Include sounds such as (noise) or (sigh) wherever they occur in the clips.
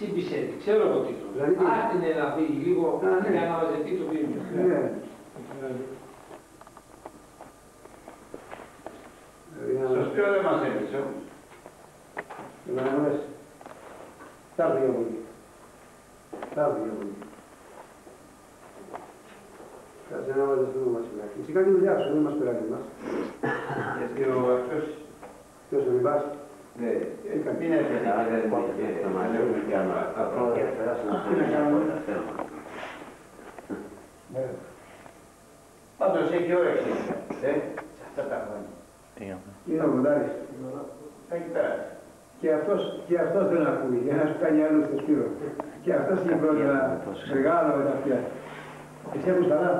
Τσιμπισέτη, ξέρω εγώ τι τίτλο. Δηλαδή τι; Άφηνε να φύγει λίγο Α, ναι. για να μαζευτεί το βίντεο. Ναι. Δηλαδή, Στο σπίτι δεν μας έπαιξε. να να μας... Τα έρθει από εκεί. Τα έρθει από εκεί. Κάτσε να μαζευτούμε μας πειράξει. Εσύ κάνεις δουλειά σου, δεν μας πειράζει μας. Γιατί ο αυτός Ποιος ο Λιμπάς; Ναι, μην έπαιξε. δεν είχε. Δεν έχουμε και άλλα. Πάντως έχει όρεξη. ε, Σε αυτά τα χρόνια. Είναι ο Κοντάρης. Θα έχει περάσει. Και αυτός, και αυτός δεν ακούει, για να σου κάνει άλλο στο σπίρο. Και αυτός είναι πρόβλημα μεγάλο με τα αυτιά. Εσύ ακούς καλά;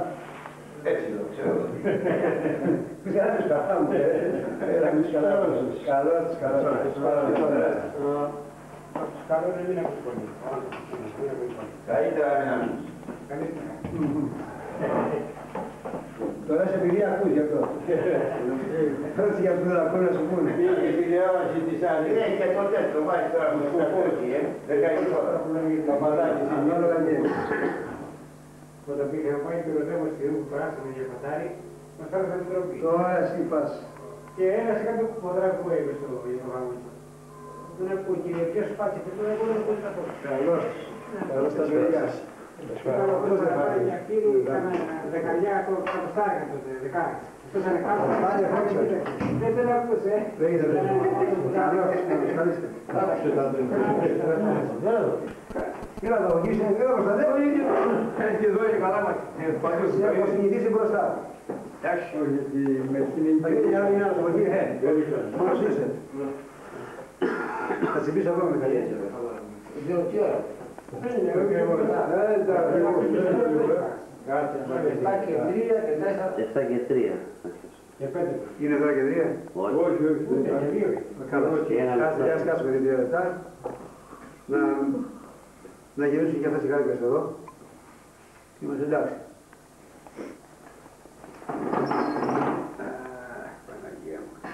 Έτσι το ξέρω. Πεις καλά τους καλά μου. Έλα, μη καλά. Καλώς, καλώς. Καλό να μην ακούς πολύ. Καλύτερα να μην ακούς. Τώρα σε επειδή ακούς γι' αυτό. Έτσι για αυτό να ακούω να σου πούνε. Πήγε στη τηλεόραση της άλλης. Ναι, και τότε το βάζει τώρα με το κόκκι, ε. Δεκαετή ώρα. Παπαδάκι, συνόλογα και... Όταν πήγα να πάει το ερωτεύω στη ρούχη που περάσαμε για πατάρι, μας φέραμε την τροπή. Τώρα εσύ πας. Και ένας σε κάποιο ποδράκι που είπε στο για το βαγόνι. Τον ακούω κύριε, ποιος πάτησε αυτό, δεν μπορεί να ακούσει καθόλου. Καλώς. Καλώς τα παιδιά. Κάνω αυτό τα παράδειγμα, κύριε, έκανα δεκαριά κατοστάρικα τότε, δεκάρι. Αυτός είναι κάτω. Πάλι ευχαριστώ. Δεν τον ακούσε. Λέγεται ρε. Καλώς, ευχαριστώ. Κοίτα το, εκεί είσαι εδώ μπροστά, δεν είναι Έτσι εδώ είναι καλά μας. Εσύ έχω συνηθίσει μπροστά. Εντάξει. Θα γίνει για να μην είναι από εκεί, ε. Μόνος είσαι. Θα τσιμπήσω εγώ με καλή. Δεν τι ώρα. Δεν είναι, όχι εγώ. Ε, εντάξει, εγώ. Επτά και τρία και τέσσερα. 7 και 3. Και πέντε. Είναι τώρα και τρία. Όχι. όχι. Και δύο. Καλώς. Ένα Κάτσε, λεπτό. ας κάτσουμε για τρία λεπτά. Να, να γυρίσουν και αυτά σιγάρια εδώ. Είμαστε εντάξει. Αχ, Παναγία μου.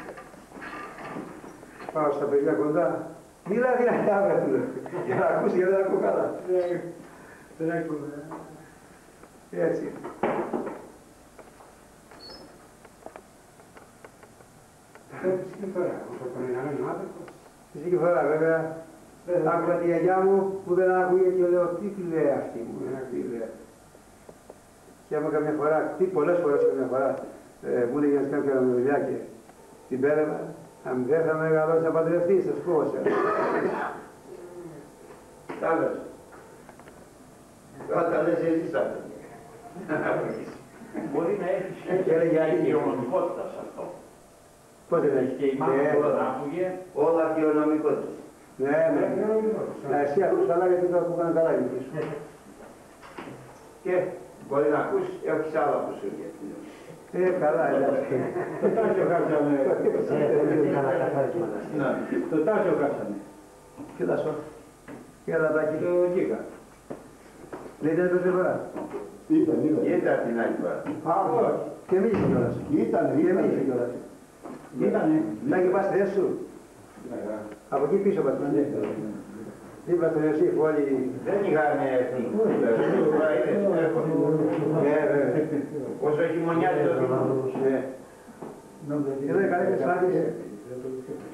Πάω στα παιδιά κοντά. Μίλα δυνατά, βρε του λέω. Για να ακούσει, γιατί δεν ακούω καλά. Δεν ακούμε. Έτσι. Αυτό φυσική φορά, όσο τον εναμένο άνθρωπος. Φυσική φορά βέβαια. Άκουγα τη γιαγιά μου που δεν άκουγε και λέω τι τη λέει αυτή μου, ε, τι λέει. Και άμα καμιά φορά, τι πολλές φορές καμιά φορά, ε, μου έλεγε να κάνω καμιά δουλειά και την πέρευα, αν δεν θα μεγαλώσεις να παντρευτείς, θα σου πω σε. Τέλος. Όταν δεν σε ζήσατε. Μπορεί να έχει Και σχέση έλεγε με άλλη. την ικανοτικότητα σε αυτό. Πώς δεν Έχει έχει. και η μάνα Ναι. τώρα να άκουγε. Όλα αρχαιονομικό της. Ναι, ναι. Να εσύ ακούς καλά γιατί το ακούγανε καλά οι δικοί σου. Και μπορεί να ακούσεις, έχεις άλλα που σου λέει. Ε, καλά, εντάξει. (laughs) Το τάσιο κάψαμε. Ναι. Το τάσιο κάψαμε. Κοίτα σου. Κοίτα τα εκεί το γίγα. Δεν ήταν το φορά. Ήταν, ήταν. Ήταν την άλλη φορά. Όχι. Και μίλησε κιόλας. Ήταν, Και μίλησε ήταν. κιόλας. Ήτανε. Να και πας στη θέση σου. Από εκεί πίσω πας. Δίπλα στο Ιωσήφ όλοι... Δεν είχαν έρθει. Τώρα είδες, έρχονται. Ναι, βέβαια. Όσο χειμωνιάζει το θυμό. Ναι. Εδώ είναι καλές φάσεις.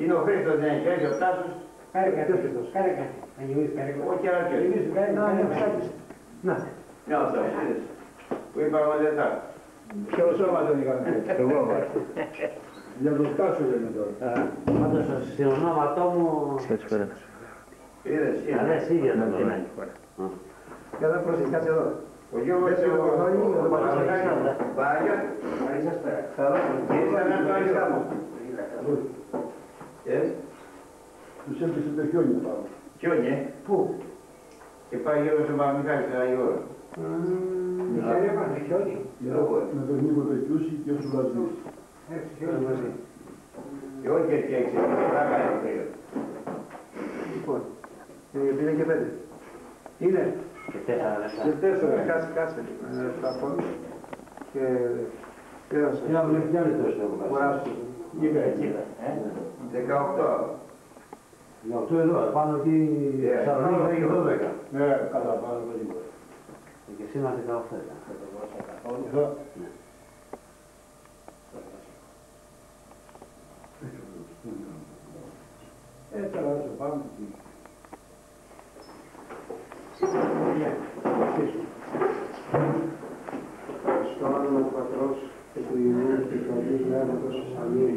Είναι ο Χρήστος, δεν έχει έρθει ο Τάσος. Κάρε κάτι. Κάρε κάτι. Να γυρίσει κάρε κάτι. Όχι άλλα και Γυρίσει κάρε Να, ναι, κάτι. φάσεις. Να. Ναι, αυτό είδες. Που είπαμε δεν θα. Ποιο σώμα τον είχαμε. Εγώ βάζω. (laughs) Για το Τάσο λέμε τώρα. Πάντως στην ονόματό μου Είδες, είναι. αρέσει ίδια το την άλλη φορά. Για να πρόσεχε, κάτσε εδώ. Ο Γιώργος Δεν σε ο κοθόνι, ο Παναγιώτης. Παναγιώτη. Καλά. Ήρθα να το αγιώ. Ε, Τους έπαιξε το χιόνι πάνω. χιόνι, ε; Πού; Και πάει ο Γιώργος ο Παπαμιχάλης ένα η ώρα. Μηχανή έπανε, χιόνι. Με τον Νίκο το Κιούσι και ο Σουλαζής. Έτσι, χιόνι. Μαζί. Και όχι έτσι έξι, θα κάνει το κρύο. Λοιπόν. Είναι πέντε και πέντε. Είναι. Και τέσσερα λεπτά. Και τέσσερα. Κάτσε, κάτσε. Ε, Θα πω. Και... Πέρασα. Για να βλέπεις κι άλλη τόσο. Φορά σου. Γίγα εκεί. Ε, 18. Αυτό εδώ, πάνω εκεί, Ε, Θεσσαλονίκη πάνω θα έχει εκεί. 12. Ναι, κατά πάνω από τίποτα. Και σήμερα 18 ήταν. Εδώ. Έτσι, αλλά όσο πάμε. Στο όνομα του Πατρός και του Υιού και του Αγίου Πνεύματος, αμήν.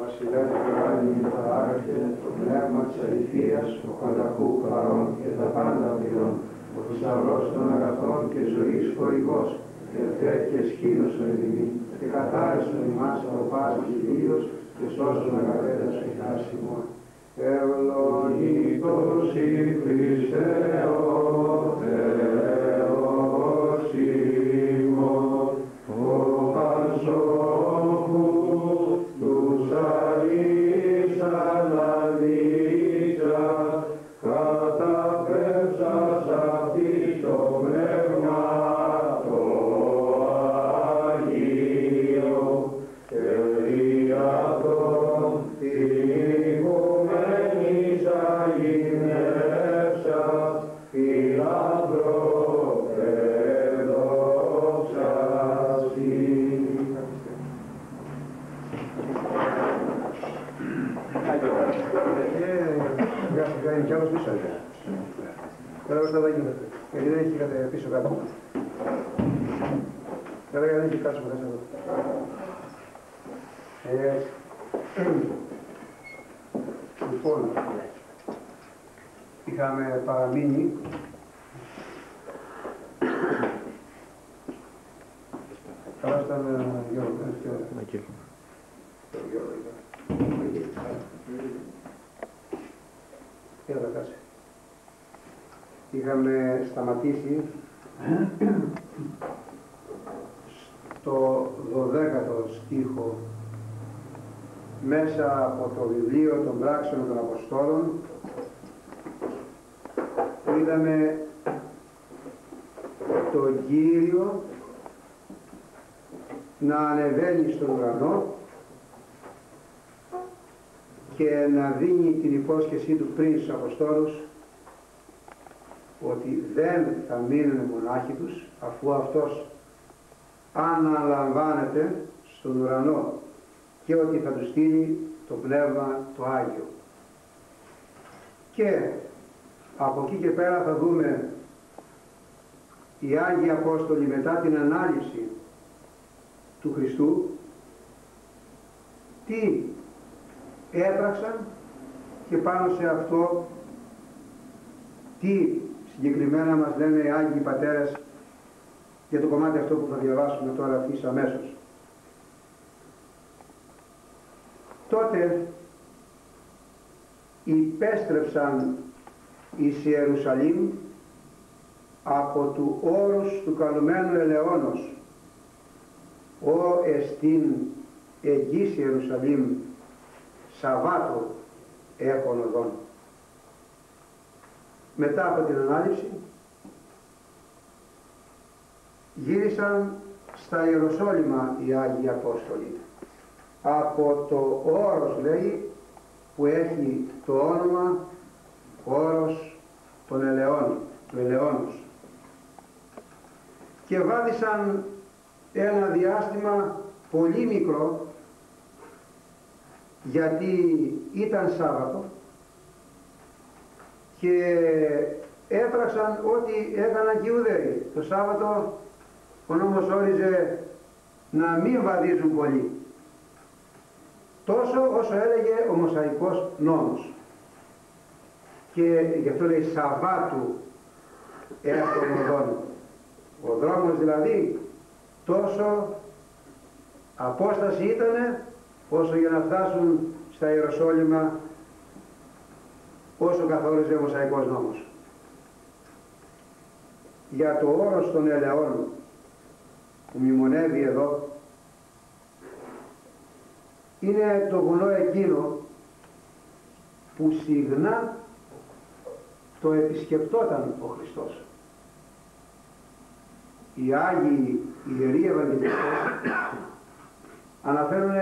Βασιλεύει το Άγιο παράγραφε το πνεύμα της αληθείας, ο πανταχού παρών και τα πάντα πληρών. Ο θησαυρός των αγαθών και ζωής χορηγός, και θε και σκήνωσον ειδημή, και καθάρισον ημάς από πάσης ήλιος, και σώσον αγαθέτας φυγάς ημών. Ευλογητός η Χριστέ ο Θεός Γιατί δεν έχει κατά πίσω κάτω. Τώρα δεν έχει κάτω μέσα εδώ. Ε, (clears throat) Λοιπόν, είχαμε παραμείνει Καλά ήταν ε, Γιώργο, ε, και- το Γιώργο ήταν. Έλα, κάτσε. Είχαμε σταματήσει στο 12ο στίχο μέσα από το βιβλίο των πράξεων των Αποστόλων που είδαμε τον Κύριο να ανεβαίνει στον ουρανό και να δίνει την υπόσχεσή του πριν στους Αποστόλους ότι δεν θα μείνουν μονάχοι τους αφού αυτός αναλαμβάνεται στον ουρανό και ότι θα τους στείλει το Πνεύμα το Άγιο. Και από εκεί και πέρα θα δούμε οι Άγιοι Απόστολοι μετά την ανάλυση του Χριστού τι έπραξαν και πάνω σε αυτό τι συγκεκριμένα μας λένε οι Άγιοι Πατέρες για το κομμάτι αυτό που θα διαβάσουμε τώρα αυτής αμέσως. Τότε υπέστρεψαν εις Ιερουσαλήμ από του όρους του καλουμένου ελαιώνος ο εστίν εγγύς Ιερουσαλήμ Σαββάτο έχων οδόν. Μετά από την ανάληψη γύρισαν στα Ιεροσόλυμα οι Άγιοι Απόστολοι από το όρος λέει που έχει το όνομα όρος των ελαιών, του ελαιώνος. Και βάδισαν ένα διάστημα πολύ μικρό γιατί ήταν Σάββατο και έπραξαν ό,τι έκαναν και οι Ιουδαίοι. Το Σάββατο ο νόμος όριζε να μην βαδίζουν πολύ τόσο όσο έλεγε ο Μοσαϊκός νόμος. Και γι' αυτό λέει Σαββάτου έρχον οδόν. Ο δρόμος δηλαδή τόσο απόσταση ήτανε όσο για να φτάσουν στα Ιεροσόλυμα όσο καθόριζε ο Μοσαϊκός νόμος; Για το όρος των ελαιών που μνημονεύει εδώ είναι το βουνό εκείνο που συχνά το επισκεπτόταν ο Χριστός. Οι Άγιοι Ιεροί Ευαγγελιστές αναφέρουν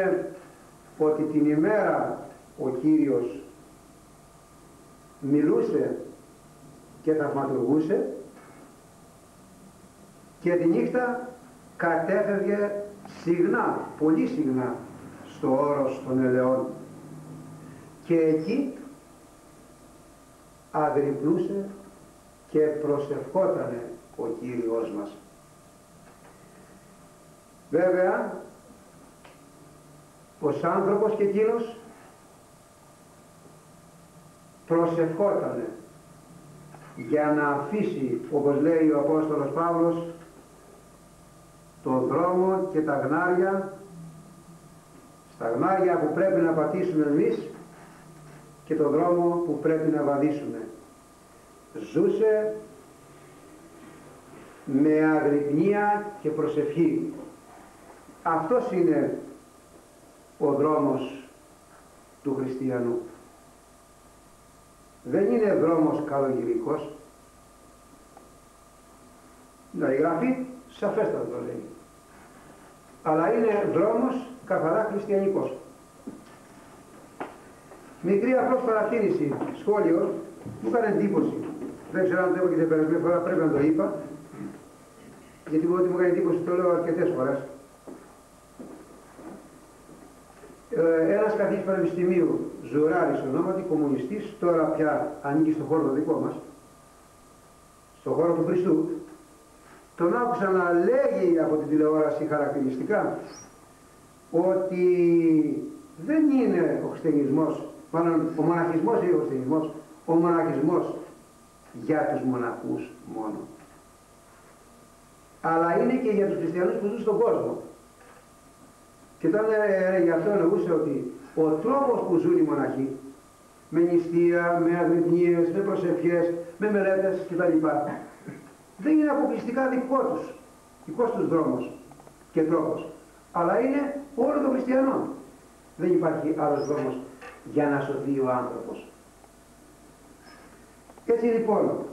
ότι την ημέρα ο Κύριος μιλούσε και θαυματουργούσε και τη νύχτα κατέφευγε συχνά, πολύ συχνά στο όρος των ελαιών και εκεί αγρυπνούσε και προσευχότανε ο Κύριος μας. Βέβαια, ως άνθρωπος και εκείνος προσευχότανε για να αφήσει, όπως λέει ο Απόστολος Παύλος, το δρόμο και τα γνάρια, στα γνάρια που πρέπει να πατήσουμε εμείς και το δρόμο που πρέπει να βαδίσουμε. Ζούσε με αγρυπνία και προσευχή. Αυτός είναι ο δρόμος του χριστιανού. Δεν είναι δρόμος καλογυρικός. Να η Γραφή σαφέστατα το λέει. Αλλά είναι δρόμος καθαρά χριστιανικός. Μικρή απλώς παρατήρηση, σχόλιο, μου έκανε εντύπωση. Δεν ξέρω αν το είπα και την περασμένη φορά, πρέπει να το είπα. Γιατί μου έκανε εντύπωση, το λέω αρκετές φορές. Ε, ένας καθηγητής πανεπιστημίου, Ζουράρης ονόματι, κομμουνιστής, τώρα πια ανήκει στο χώρο το δικό μας, στο χώρο του Χριστού, τον άκουσα να λέγει από την τηλεόραση χαρακτηριστικά ότι δεν είναι ο χριστιανισμός, μάλλον ο μοναχισμός είναι ο χριστιανισμός, ο μοναχισμός για τους μοναχούς μόνο. Αλλά είναι και για τους χριστιανούς που ζουν στον κόσμο. Και όταν ε, γι' αυτό εννοούσε ότι ο τρόπος που ζουν οι μοναχοί, με νηστεία, με αγρυπνίες, με προσευχές, με μελέτες κτλ. Δεν είναι αποκλειστικά δικό τους, δικός τους δρόμος και τρόπος. Αλλά είναι όλο των χριστιανών. Δεν υπάρχει άλλος δρόμος για να σωθεί ο άνθρωπος. Έτσι λοιπόν,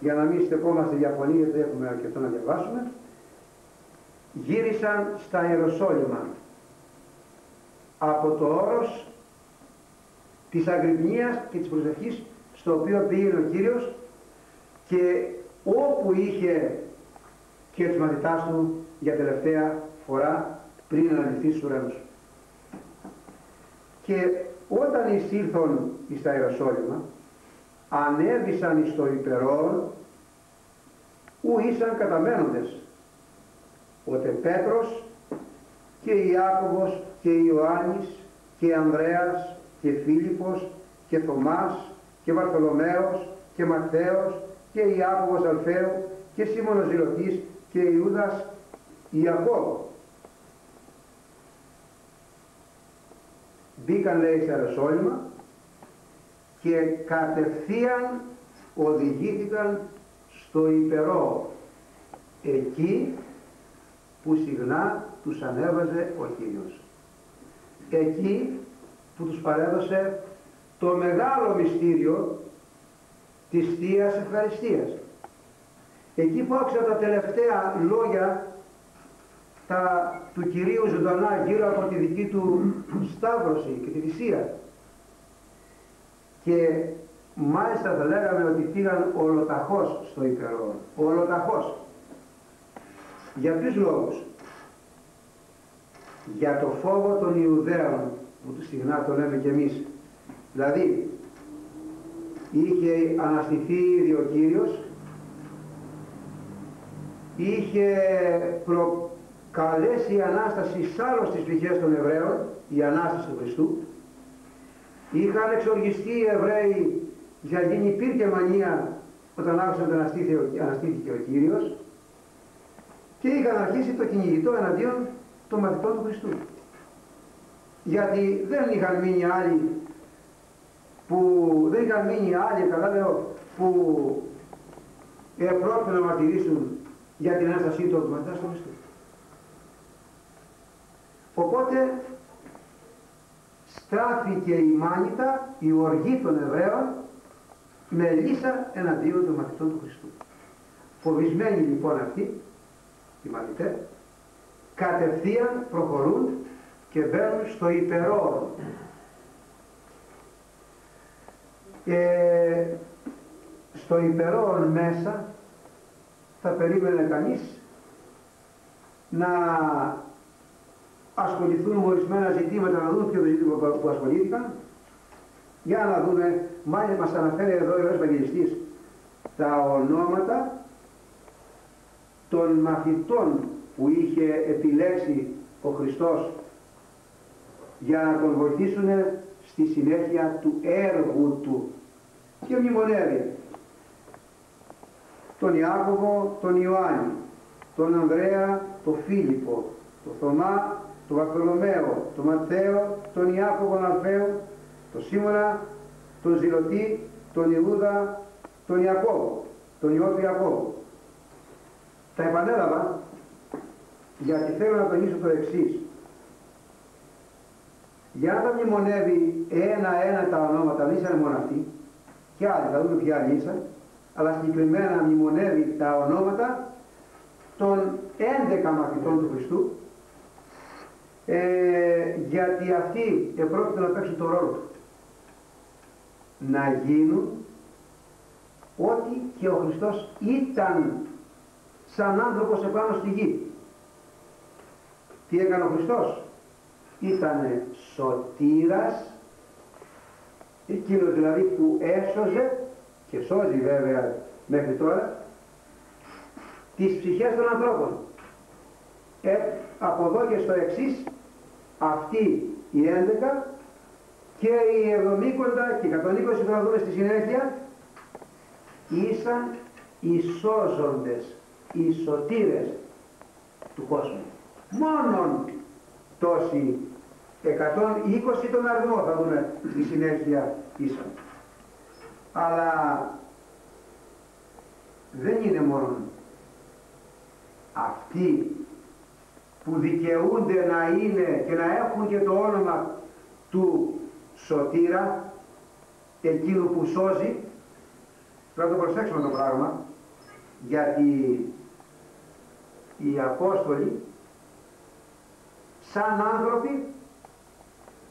για να μην στεκόμαστε για φωνή, γιατί έχουμε αρκετό να διαβάσουμε, γύρισαν στα Ιεροσόλυμα από το όρος της αγρυπνίας και της προσευχής στο οποίο πήγε ο Κύριος και όπου είχε και τους μαθητάς του για τελευταία φορά πριν αναλυθεί στους ουρανούς. Και όταν εισήλθον εις τα Ιεροσόλυμα, ανέβησαν εις το υπερόν, ου ήσαν καταμένοντες. Οτε Πέτρος και Ιάκωβος και Ιωάννης και Ανδρέας και Φίλιππος και Θωμάς και Βαρθολομαίος και Ματθαίος και Ιάκωβος Αλφαίου και Σίμωνος Ζηλωτής και Ιούδας Ιακώβ. Μπήκαν λέει σε Ιεροσόλυμα και κατευθείαν οδηγήθηκαν στο υπερό εκεί που συχνά τους ανέβαζε ο Κύριος. Εκεί που τους παρέδωσε το μεγάλο μυστήριο της Θείας Ευχαριστίας. Εκεί που άκουσα τα τελευταία λόγια τα, του Κυρίου ζωντανά γύρω από τη δική του σταύρωση και τη θυσία. Και μάλιστα θα λέγαμε ότι πήγαν ολοταχώς στο υπερό. Ολοταχώς. Για ποιους λόγους; Για το φόβο των Ιουδαίων που συχνά το λέμε και εμείς. Δηλαδή είχε αναστηθεί ήδη ο Κύριος είχε προκαλέσει η Ανάσταση σ' άλλος στις πηγές των Εβραίων η Ανάσταση του Χριστού είχαν εξοργιστεί οι Εβραίοι για γίνει υπήρχε μανία όταν άκουσαν ότι αναστήθηκε ο Κύριος και είχαν αρχίσει το κυνηγητό εναντίον των μαθητών του Χριστού. Γιατί δεν είχαν μείνει άλλοι που δεν είχαν μείνει άλλοι, καλά λέω, που επρόκειτο να μαρτυρήσουν για την Ανάστασή του μαθητάς του Χριστού. Οπότε στράφηκε η μάνητα, η οργή των Εβραίων με λύσα εναντίον των μαθητών του Χριστού. Φοβισμένοι λοιπόν αυτοί, οι μαθητές, κατευθείαν προχωρούν και μπαίνουν στο υπερόρο. και στο υπερόν μέσα θα περίμενε κανείς να ασχοληθούν με ορισμένα ζητήματα, να δουν ποιο το ζήτημα που- που ασχολήθηκαν. Για να δούμε, μάλιστα μας αναφέρει εδώ ο Ευαγγελιστής τα ονόματα των μαθητών που είχε επιλέξει ο Χριστός για να τον βοηθήσουν στη συνέχεια του έργου του και μνημονεύει τον Ιάκωβο, τον Ιωάννη, τον Ανδρέα, τον Φίλιππο, τον Θωμά, τον Βαρθολομαίο, τον Ματθαίο, τον Ιάκωβο τον Αλφαίο, τον Σίμωνα, τον Ζηλωτή, τον Ιούδα, τον Ιακώβο, τον Υιό του Ιακώβου. Τα επανέλαβα γιατί θέλω να τονίσω το εξής. Για να τα μνημονεύει ένα-ένα τα ονόματα, δεν ήσαν μόνο αυτοί, και άλλοι, θα δούμε ποιοι άλλοι ήσαν, αλλά συγκεκριμένα μνημονεύει τα ονόματα των 11 μαθητών του Χριστού, ε, γιατί αυτοί επρόκειτο να παίξουν το ρόλο τους. Να γίνουν ό,τι και ο Χριστός ήταν σαν άνθρωπος επάνω στη γη. Τι έκανε ο Χριστός; Ήτανε σωτήρας, εκείνος δηλαδή που έσωζε και σώζει βέβαια μέχρι τώρα τις ψυχές των ανθρώπων. Ε, από εδώ και στο εξής αυτοί οι 11 και οι 70 και οι 120 που θα δούμε στη συνέχεια ήσαν οι σώζοντες, οι σωτήρες του κόσμου. Μόνον τόσοι 120 τον αριθμό θα δούμε στη συνέχεια ήσαν. Αλλά δεν είναι μόνο αυτοί που δικαιούνται να είναι και να έχουν και το όνομα του σωτήρα, εκείνου που σώζει, πρέπει να το προσέξουμε το πράγμα, γιατί οι Απόστολοι σαν άνθρωποι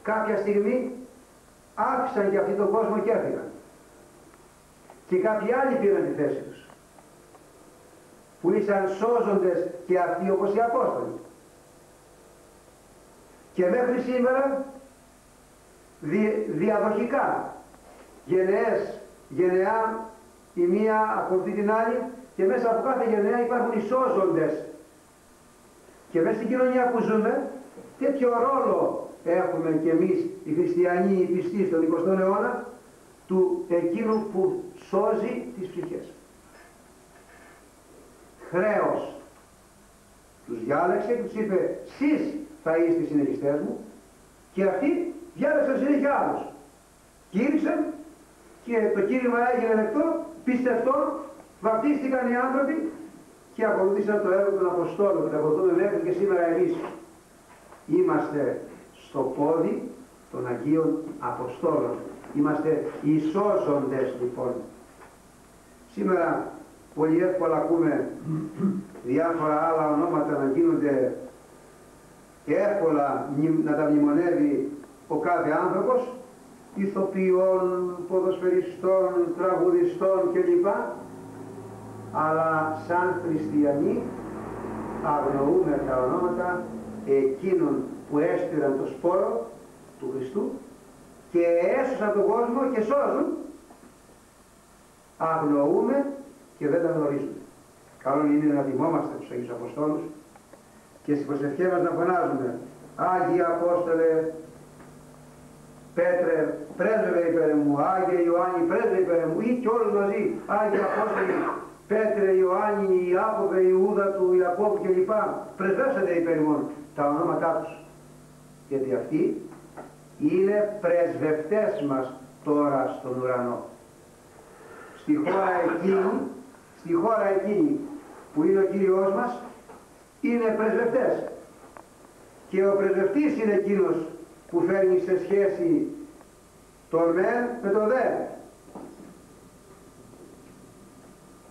κάποια στιγμή άφησαν και αυτόν τον κόσμο και έφυγαν. Και κάποιοι άλλοι πήραν τη θέση τους. Που ήσαν σώζοντες και αυτοί όπως οι Απόστολοι. Και μέχρι σήμερα δι, διαδοχικά γενναίες, γενεά η μία ακολουθεί την άλλη και μέσα από κάθε γενναία υπάρχουν οι σώζοντες. Και μέσα στην κοινωνία που ζούμε τέτοιο ρόλο έχουμε και εμείς οι χριστιανοί οι πιστοί στον 20ο αιώνα του εκείνου που σώζει τις ψυχές. Χρέος. Τους διάλεξε και τους είπε «Σεις θα είστε οι συνεχιστές μου» και αυτοί διάλεξαν συνέχεια άλλους. Κήρυξαν και το κήρυμα έγινε δεκτό, πιστευτό, βαπτίστηκαν οι άνθρωποι και ακολούθησαν το έργο των Αποστόλων που τα ακολουθούμε μέχρι και σήμερα εμείς. Είμαστε στο πόδι των Αγίων Αποστόλων. Είμαστε οι σώζοντες λοιπόν. Σήμερα πολύ εύκολα ακούμε διάφορα άλλα ονόματα να γίνονται και εύκολα να τα μνημονεύει ο κάθε άνθρωπος ηθοποιών, ποδοσφαιριστών, τραγουδιστών κλπ. Αλλά σαν χριστιανοί αγνοούμε τα ονόματα εκείνων που έστειλαν το σπόρο του Χριστού και έσωσαν τον κόσμο και σώζουν αγνοούμε και δεν τα γνωρίζουμε. Καλό είναι να θυμόμαστε τους Αγίους Αποστόλους και στις προσευχές μας να φωνάζουμε Άγιοι Απόστολε Πέτρε πρέσβευε υπέρ μου, Άγιε Ιωάννη πρέσβευε υπέρ μου ή κι όλους μαζί Άγιοι Απόστολοι Πέτρε, Ιωάννη, Ιάκωβε, Ιούδα του, Ιακώβου κλπ. Πρεσβεύσατε υπέρ ημών τα ονόματά τους. Γιατί αυτοί είναι πρεσβευτές μας τώρα στον ουρανό. Στη χώρα εκείνη, στη χώρα εκείνη που είναι ο Κύριος μας, είναι πρεσβευτές. Και ο πρεσβευτής είναι εκείνος που φέρνει σε σχέση τον μεν με τον δε.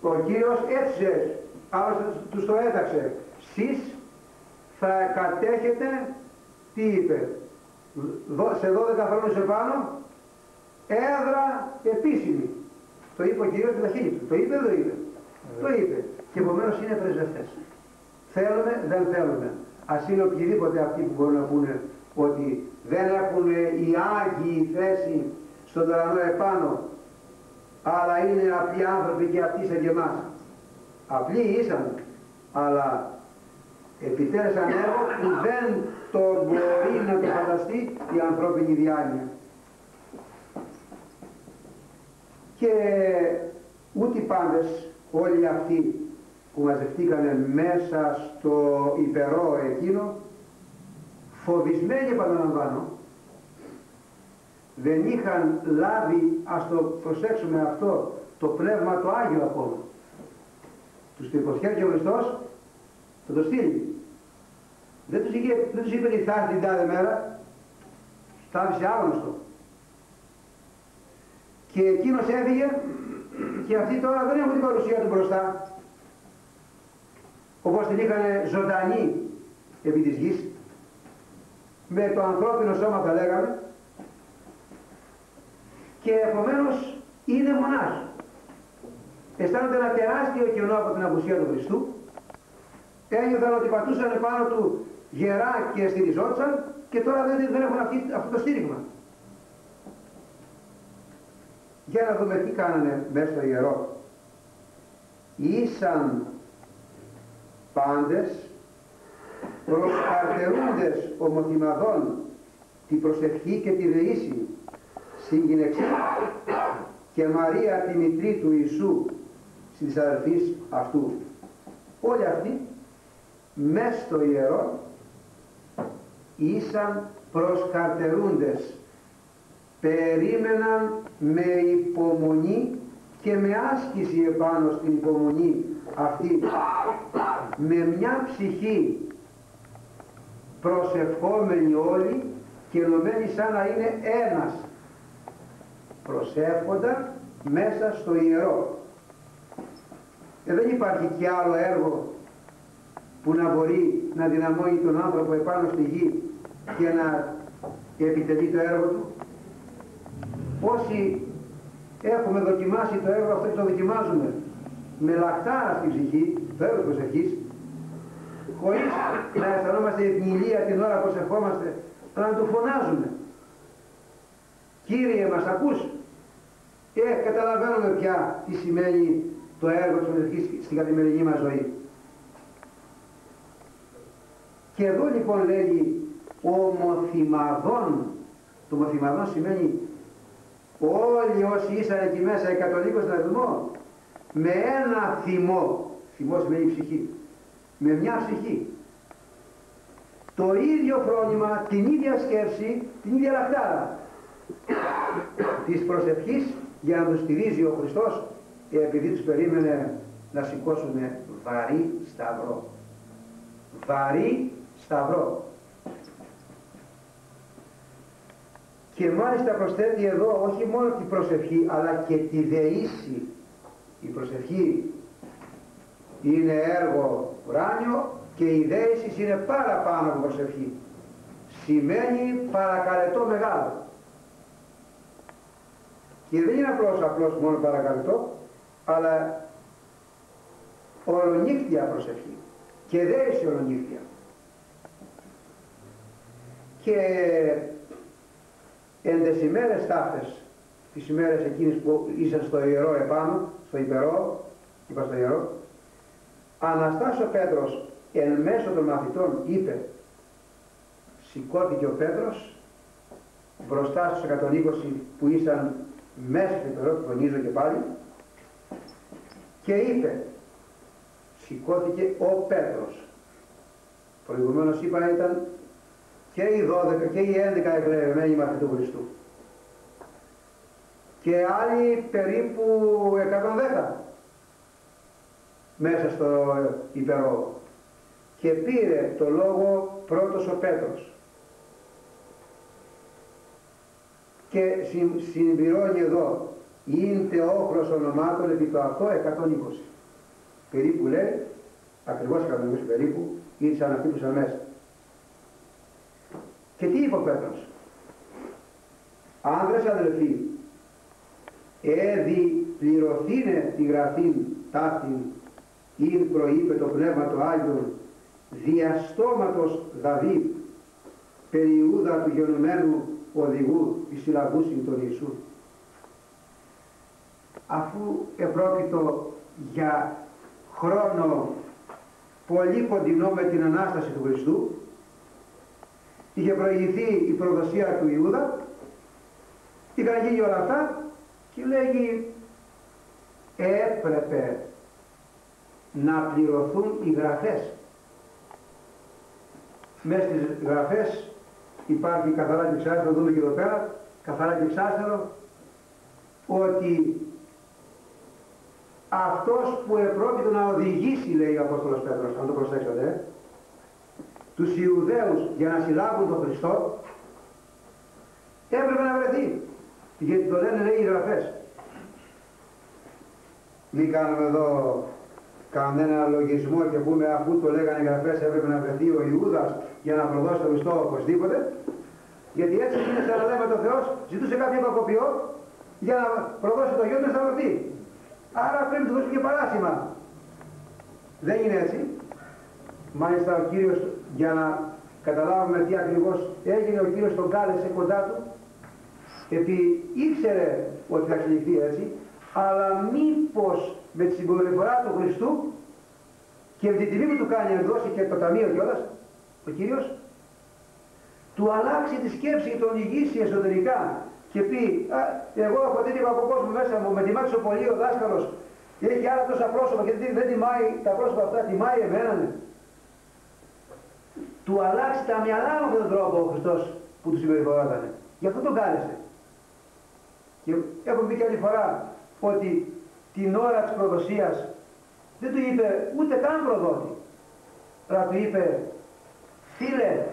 Ο Κύριος έτσι άλλωστε τους το έταξε. Σεις θα κατέχετε, τι είπε, σε 12 χρόνους επάνω, έδρα επίσημη. Το είπε ο Κύριος με τα χείλη του. Το είπε, δεν το είπε; Το είπε. Και επομένως είναι πρεσβευτές. Θέλουμε, δεν θέλουμε. Ας είναι οποιοδήποτε αυτοί που μπορούν να πούνε ότι δεν έχουν οι Άγιοι θέση στον ουρανό επάνω, αλλά είναι απλοί άνθρωποι και αυτοί σαν και εμάς. Απλοί ήσαν, αλλά επιτέλεσαν έργο που δεν το μπορεί να το φανταστεί η ανθρώπινη διάνοια. Και ούτε οι πάντες, όλοι αυτοί που μαζευτήκανε μέσα στο υπερό εκείνο, φοβισμένοι επαναλαμβάνω, δεν είχαν λάβει, ας το προσέξουμε αυτό, το Πνεύμα το Άγιο ακόμα. Τους το υποσχέθηκε ο Χριστός, θα το στείλει. Δεν τους, είχε, δεν τους είπε ότι θα έρθει την τάδε μέρα, θα άφησε άγνωστο. Και εκείνος έφυγε και αυτοί τώρα δεν έχουν την παρουσία του μπροστά. Όπως την είχαν ζωντανή επί της γης, με το ανθρώπινο σώμα θα λέγαμε, και επομένως είναι μονάχοι. Αισθάνονται ένα τεράστιο κενό από την απουσία του Χριστού, ένιωθαν ότι πατούσαν πάνω του γερά και στηριζόντουσαν και τώρα δεν, δεν έχουν αυτή, αυτό το στήριγμα. Για να δούμε τι κάνανε μέσα στο ιερό. Ήσαν πάντες προσκαρτερούντες ομοθυμαδών τη προσευχή και τη δεήση στην γυναιξή και Μαρία τη μητρή του Ιησού στις αδελφής αυτούς. Όλοι αυτοί μέσα στο ιερό ήσαν προσκαρτερούντες περίμεναν με υπομονή και με άσκηση επάνω στην υπομονή αυτή με μια ψυχή προσευχόμενοι όλοι και ενωμένοι σαν να είναι ένας προσεύχοντα μέσα στο ιερό. Ε, δεν υπάρχει και άλλο έργο που να μπορεί να δυναμώνει τον άνθρωπο επάνω στη γη και να επιτελεί το έργο του. Όσοι έχουμε δοκιμάσει το έργο αυτό και το δοκιμάζουμε με λαχτάρα στην ψυχή, το έργο προσευχής, χωρίς να αισθανόμαστε ευνηλία την ώρα που ευχόμαστε, αλλά να του φωνάζουμε. Κύριε μας ακούς, ε, καταλαβαίνουμε πια τι σημαίνει το έργο της προσευχής στην καθημερινή μας ζωή. Και εδώ λοιπόν λέγει ομοθυμαδών. Το ομοθυμαδών σημαίνει όλοι όσοι ήσαν εκεί μέσα οι κατολίκοι στον αριθμό με ένα θυμό, θυμό σημαίνει ψυχή, με μια ψυχή. Το ίδιο φρόνημα, την ίδια σκέψη, την ίδια λαχτάρα της προσευχής για να τους στηρίζει ο Χριστός επειδή τους περίμενε να σηκώσουν βαρύ σταυρό. Βαρύ σταυρό. Και μάλιστα προσθέτει εδώ όχι μόνο την προσευχή αλλά και τη δεήση. Η προσευχή είναι έργο ουράνιο και η δέηση είναι πάνω από προσευχή. Σημαίνει παρακαλετό μεγάλο. Και δεν είναι απλώς, απλώς μόνο παρακαλετό, αλλά ολονύχτια προσευχή και δέηση ολονύχτια. Και εν τις ημέρες ταύτες, τις ημέρες εκείνες που ήσαν στο ιερό επάνω, στο υπερό, είπα στο ιερό, Αναστάς ο Πέτρος εν μέσω των μαθητών είπε, σηκώθηκε ο Πέτρος μπροστά στους 120 που ήσαν μέσα στο υπερό, του τονίζω και πάλι, και είπε, σηκώθηκε ο Πέτρος. Προηγουμένως είπα ήταν και οι 12 και οι 11 εκλεγμένοι μαθητοί του Χριστού. Και άλλοι περίπου 110 μέσα στο υπερό. Και πήρε το λόγο πρώτος ο Πέτρος. Και συμπληρώνει εδώ, είναι όχλος ονομάτων επί το αυτό 120. Περίπου λέει, ακριβώς 120 περίπου, είναι σαν αυτοί που μέσα. Και τι είπε ο Πέτρος. Άνδρες αδελφοί, έδι πληρωθήνε τη γραφήν ταύτην ειν προείπε το Πνεύμα το Άγιον διαστόματος Δαβίδ περί Ιούδα του γενομένου οδηγού εις συλλαβούσιν τον Ιησού. Αφού επρόκειτο για χρόνο πολύ κοντινό με την Ανάσταση του Χριστού, είχε προηγηθεί η προδοσία του Ιούδα, είχαν γίνει όλα αυτά και λέγει έπρεπε να πληρωθούν οι γραφές. Μέσα στις γραφές υπάρχει καθαρά και εξάστερο, δούμε και εδώ πέρα, καθαρά και εξάστερο, ότι αυτός που επρόκειτο να οδηγήσει, λέει ο Απόστολος Πέτρος, αν το προσέξετε, τους Ιουδαίους για να συλλάβουν τον Χριστό, έπρεπε να βρεθεί. Γιατί το λένε λέει οι γραφές. Μην κάνουμε εδώ κανένα λογισμό και πούμε αφού το λέγανε οι γραφές έπρεπε να βρεθεί ο Ιούδας για να προδώσει τον Χριστό οπωσδήποτε. Γιατί έτσι είναι σαν να λέμε το Θεός ζητούσε κάποιο κακοποιό για να προδώσει το γιο του να σταυρωθεί. Άρα πρέπει να του δώσει και παράσημα. Δεν είναι έτσι. Μάλιστα ο Κύριος για να καταλάβουμε τι ακριβώς έγινε ο Κύριος τον κάλεσε κοντά του γιατί ήξερε ότι θα εξελιχθεί έτσι αλλά μήπως με τη συμπεριφορά του Χριστού και με την τιμή που του κάνει να δώσει και το ταμείο κιόλας ο Κύριος του αλλάξει τη σκέψη, τον ηγήσει εσωτερικά και πει Α, εγώ από την από κόσμο μέσα μου με τιμά πολύ ο δάσκαλος έχει άλλα τόσα πρόσωπα και δεν τιμάει τα πρόσωπα αυτά, τιμάει εμένα ναι. Του αλλάξει τα μυαλά με τον τρόπο ο Χριστός που του συμπεριφοράταν. Γι' αυτό τον κάλεσε. Και έχω πει και άλλη φορά ότι την ώρα της προδοσίας δεν του είπε ούτε καν προδότη. Αλλά του είπε φίλε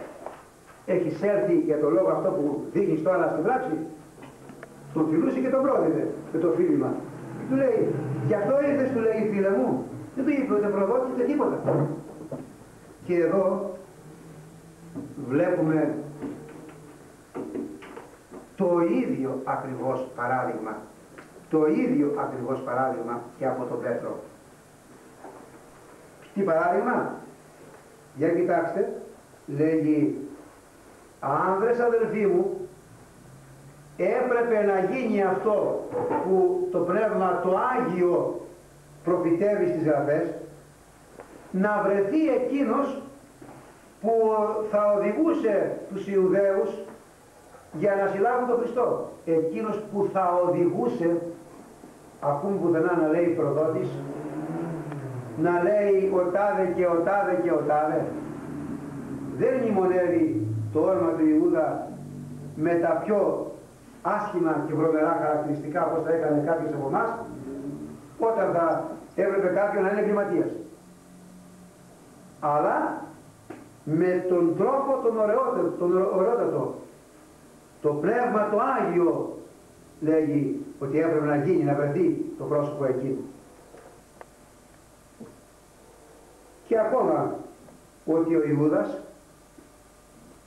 έχεις έρθει για το λόγο αυτό που δείχνεις τώρα στην πράξη. Τον φιλούσε και τον πρόδιδε με το φίλημα. Και του λέει, γι' αυτό ήρθες του λέει φίλε μου. Δεν του είπε ούτε προδότη ούτε τίποτα. Και εδώ βλέπουμε το ίδιο ακριβώς παράδειγμα το ίδιο ακριβώς παράδειγμα και από τον Πέτρο. Τι παράδειγμα; Για κοιτάξτε, λέγει άνδρες αδελφοί μου έπρεπε να γίνει αυτό που το Πνεύμα το Άγιο προφητεύει στις γραφές να βρεθεί εκείνος που θα οδηγούσε τους Ιουδαίους για να συλλάβουν τον Χριστό. Εκείνος που θα οδηγούσε ακούν πουθενά να λέει προδότης, να λέει ο τάδε και ο τάδε και ο τάδε. Δεν μνημονεύει το όνομα του Ιούδα με τα πιο άσχημα και βρωμερά χαρακτηριστικά όπως τα έκανε κάποιος από εμάς, όταν θα έπρεπε κάποιον να είναι κλιματίας. Αλλά με τον τρόπο τον ωραιότερο, τον ωραιότατο, το Πνεύμα το Άγιο λέγει ότι έπρεπε να γίνει, να βρεθεί το πρόσωπο εκείνο. Και ακόμα ότι ο Ιούδας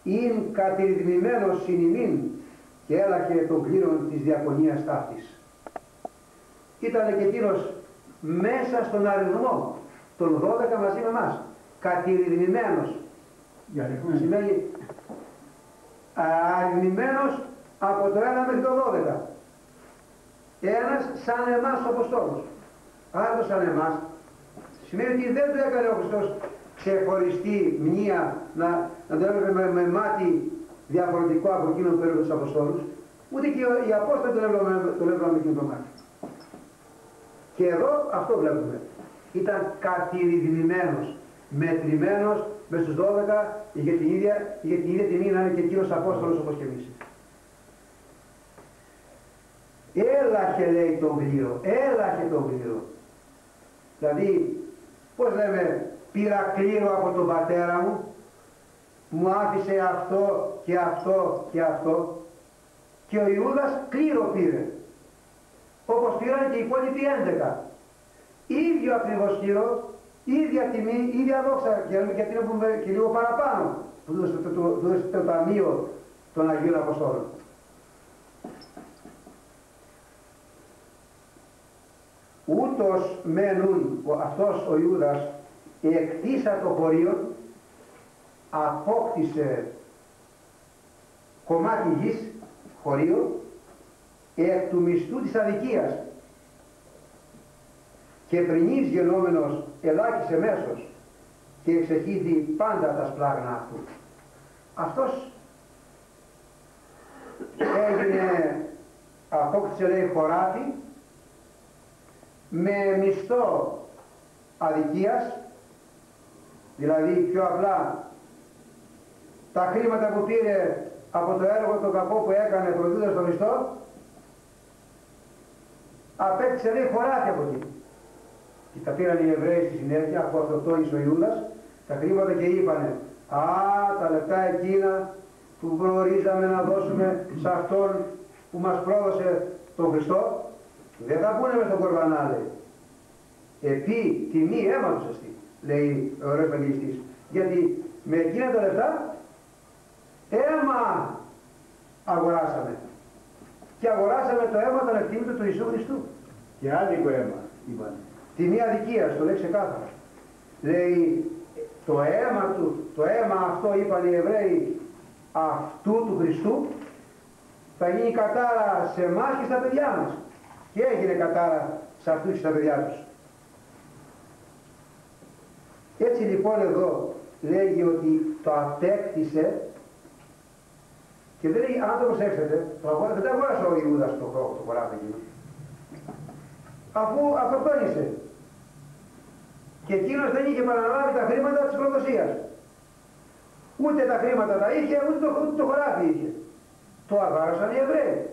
είναι κατηρυθμημένος συνημήν και έλαχε τον πλήρων της διακονίας ταύτης. Ήταν και εκείνος μέσα στον αριθμό των 12 μαζί με εμάς. Κατηρυθμημένος. Σημαίνει αριθμημένος από το 1 μέχρι το 12. Ένας σαν εμάς ο Αποστόλος. Άλλος σαν εμάς. Σημαίνει ότι δεν το έκανε ο Χριστός ξεχωριστή μία να, να το έβλεπε με, με μάτι διαφορετικό από εκείνον που έβλεπε τους Αποστόλους. Ούτε και οι Απόστολοι τον έβλεπαν, τον με εκείνο το μάτι. Και εδώ αυτό βλέπουμε. Ήταν κατηριδημημένος, μετρημένος μες στους 12 για την ίδια, για την ίδια τιμή να είναι και εκείνος Απόστολος όπως και εμείς. Έλαχε λέει τον πλήρω, έλαχε τον πλήρω. Δηλαδή, πώς λέμε, πήρα κλήρο από τον πατέρα μου, μου άφησε αυτό και αυτό και αυτό και ο Ιούδας κλήρο πήρε. Όπως πήραν και οι υπόλοιποι 11. Ίδιο ακριβώς κλήρο, ίδια τιμή, ίδια δόξα γιατί να πούμε και λίγο παραπάνω που δώσε το, το, το, το, το ταμείο των Αγίων Αποστόλων. ούτως μένουν ο, αυτός ο Ιούδας εκτίσα το χωρίο απόκτησε κομμάτι γης, χωρίο, εκ του μισθού της αδικίας και πρινής γενόμενος ελάκης εμέσως και εξεχήθη πάντα τα σπλάγνα αυτού. Αυτός έγινε, απόκτησε λέει χωράφι με μισθό αδικίας, δηλαδή πιο απλά τα χρήματα που πήρε από το έργο το κακό που έκανε προδίδοντας το μισθό, απέκτησε λέει χωράφι από εκεί. Και τα πήραν οι Εβραίοι στη συνέχεια, αφού αυτό τόνισε ο Ιούδας, τα χρήματα και είπανε «Α, τα λεφτά εκείνα που γνωρίζαμε να δώσουμε σε αυτόν που μας πρόδωσε τον Χριστό, δεν θα πούνε μες στον κορβανά, λέει. Επί τιμή αίματος αστεί, λέει ο ωραίος Ευαγγελιστής. Γιατί με εκείνα τα λεφτά αίμα αγοράσαμε. Και αγοράσαμε το αίμα των εκτίμητων του Ιησού Χριστού. Και άδικο αίμα, είπαν. Τιμή αδικίας, το λέει ξεκάθαρα. Λέει το αίμα του, το αίμα αυτό είπαν οι Εβραίοι αυτού του Χριστού θα γίνει κατάρα σε εμάς και στα παιδιά μας. Και έγινε κατάρα σε αυτούς και στα παιδιά τους. Έτσι λοιπόν εδώ λέγει ότι το απέκτησε και δεν λέει, αν το προσέξετε, το αγόρα, δεν το αγόρασε ο Ιούδας το, το χωράφι εκείνο. Αφού αυτοκτόνησε. Και εκείνος δεν είχε παραλάβει τα χρήματα της προδοσίας. Ούτε τα χρήματα τα είχε, ούτε το, ούτε το χωράφι είχε. Το αγάρασαν οι Εβραίοι.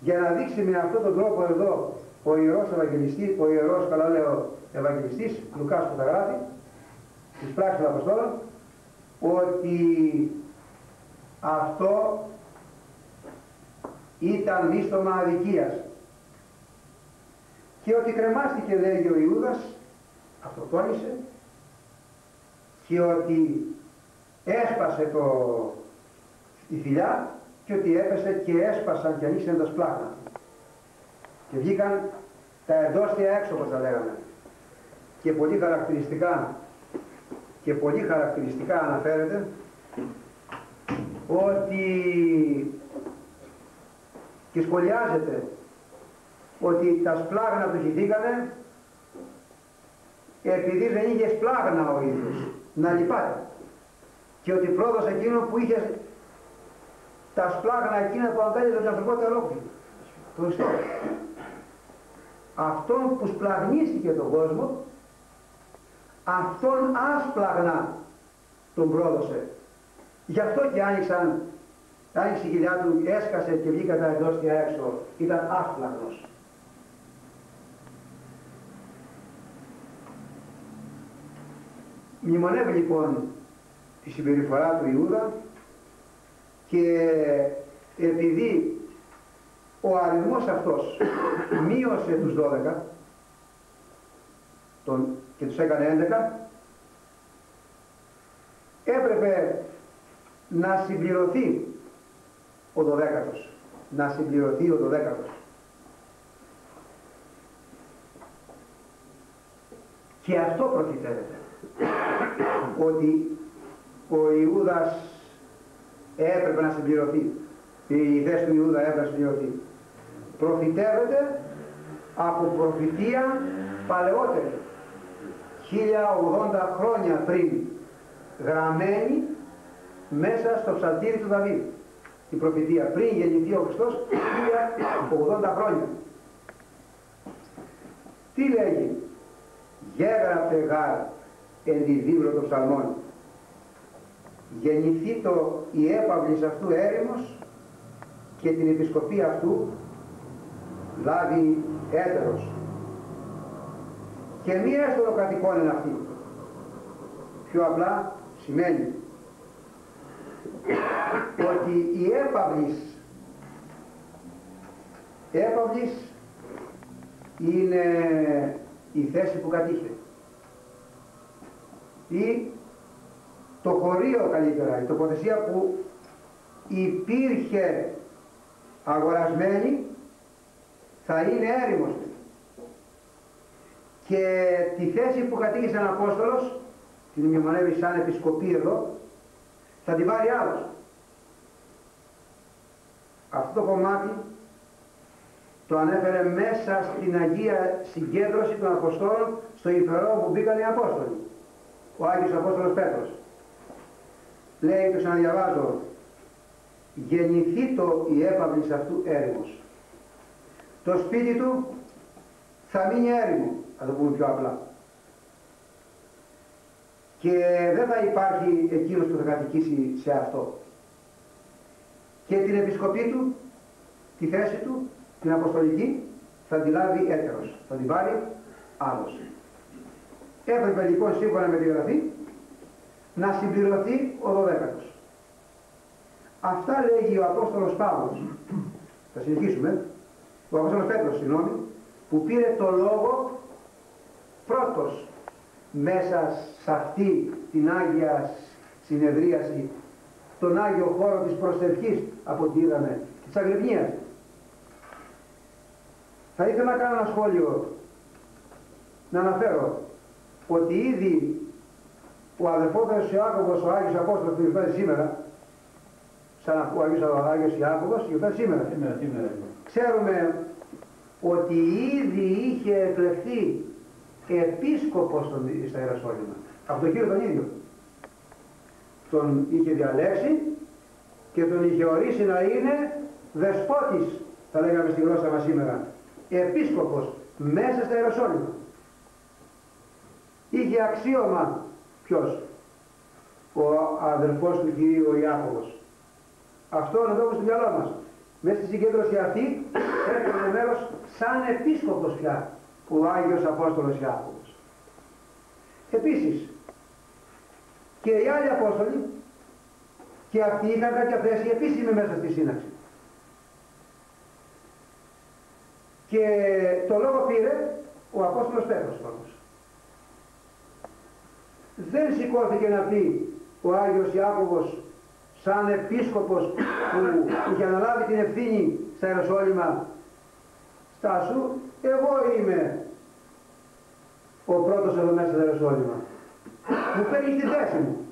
Για να δείξει με αυτόν τον τρόπο εδώ ο Ιερός Ευαγγελιστής, ο Ιερός καλά λέω Ευαγγελιστής, Λουκάς που τα γράφει, της πράξης των Αποστόλων, ότι αυτό ήταν μίστομα αδικίας και ότι κρεμάστηκε λέγει ο Ιούδας αυτοκτόνησε και ότι έσπασε το, τη θηλιά και ότι έπεσε και έσπασαν και ανοίξαν τα σπλάχνα. Και βγήκαν τα εντόστια έξω όπως τα λέγαμε και πολύ χαρακτηριστικά και πολύ χαρακτηριστικά αναφέρεται ότι και σχολιάζεται ότι τα σπλάγνα τους χυθήκανε επειδή δεν είχες σπλάγνα ο ίδιος να λυπάται. Και ότι πρόδωσε εκείνο που είχες τα σπλάγνα εκείνα που αγκάλιζε τον ανθρωπότητα ολόκληρο τον Χριστό αυτόν που σπλαγνίστηκε τον κόσμο αυτόν άσπλαγνα τον πρόδωσε. Γι' αυτό και άνοιξαν άνοιξε η κοιλιά του, έσκασε και βγήκα τα εντόστια έξω ήταν άσπλαγνος Μνημονεύει λοιπόν τη συμπεριφορά του Ιούδα και επειδή ο αριθμός αυτός μείωσε τους 12 τον, και τους έκανε 11 έπρεπε να συμπληρωθεί ο 12ος να συμπληρωθεί ο 12ος και αυτό προφητεύεται ότι ο Ιούδας έπρεπε να συμπληρωθεί. Η θέση του Ιούδα έπρεπε να συμπληρωθεί. Προφητεύεται από προφητεία παλαιότερη. 1080 χρόνια πριν γραμμένη μέσα στο ψαλτήρι του Δαβίδ. Η προφητεία πριν γεννηθεί ο Χριστός 1080 χρόνια. Τι λέγει; Γέγραφε γάρ εν τη βίβλο των ψαλμών. Γεννηθεί το η έπαυλης αυτού έρημος και την επισκοπή αυτού λάβει έτερος. Και μη έστω κατοικών είναι αυτή. Πιο απλά σημαίνει ότι η έπαυλης έπαυλης είναι η θέση που κατήχε ή το χωρίο καλύτερα, η τοποθεσία που υπήρχε αγορασμένη θα είναι έρημος και τη θέση που κατήγησε σαν Απόστολος, την μνημονεύει σαν επισκοπή εδώ, θα την πάρει άλλος. Αυτό το κομμάτι το ανέφερε μέσα στην Αγία Συγκέντρωση των Αποστόλων στο υπερό που μπήκαν οι Απόστολοι. Ο Άγιος Απόστολος Πέτρος. Λέει, το ξαναδιαβάζω, γεννηθεί το η έπαυλης αυτού έρημος. Το σπίτι του θα μείνει έρημο, θα το πούμε πιο απλά. Και δεν θα υπάρχει εκείνος που θα κατοικήσει σε αυτό. Και την επισκοπή του, τη θέση του, την αποστολική, θα τη λάβει έτερος, θα την πάρει άλλος. Έπρεπε λοιπόν σύμφωνα με τη γραφή να συμπληρωθεί ο δωδέκατος. Αυτά λέγει ο Απόστολος Παύλος. Θα συνεχίσουμε. Ο Απόστολος Πέτρος, συγγνώμη, που πήρε το λόγο πρώτος μέσα σε αυτή την Άγια συνεδρίαση, τον Άγιο χώρο της προσευχής από ό,τι είδαμε, της Αγρυπνίας. Θα ήθελα να κάνω ένα σχόλιο, να αναφέρω ότι ήδη ο αδερφότερος Ιάκωβος, ο Άγιος Απόστολος που γιορτάζει σήμερα, σαν ο Άγιος, ο Άγιος Ιάκωβος, γιορτάζει σήμερα. Σήμερα, σήμερα. Ξέρουμε ότι ήδη είχε εκλεχθεί επίσκοπος στον, στα Ιεροσόλυμα. Από τον Κύριο τον ίδιο. Τον είχε διαλέξει και τον είχε ορίσει να είναι δεσπότης, θα λέγαμε στη γλώσσα μας σήμερα. Επίσκοπος μέσα στα Ιεροσόλυμα. Είχε αξίωμα ποιος, ο αδερφός του Κυρίου ο Ιάκωβος. Αυτό είναι εδώ στο μυαλό μας. Μέσα στη συγκέντρωση αυτή έπαιρνε μέρος σαν επίσκοπος πια ο Άγιος Απόστολος Ιάκωβος. Επίσης, και οι άλλοι Απόστολοι και αυτοί είχαν κάποια θέση επίσημη μέσα στη σύναξη. Και το λόγο πήρε ο Απόστολος Πέτρος όμως. Δεν σηκώθηκε να πει ο Άγιος Ιάκωβος σαν επίσκοπος που είχε αναλάβει την ευθύνη στα Ιεροσόλυμα στάσου, εγώ είμαι ο πρώτος εδώ μέσα στο Ιεροσόλυμα. Μου παίρνεις τη θέση μου.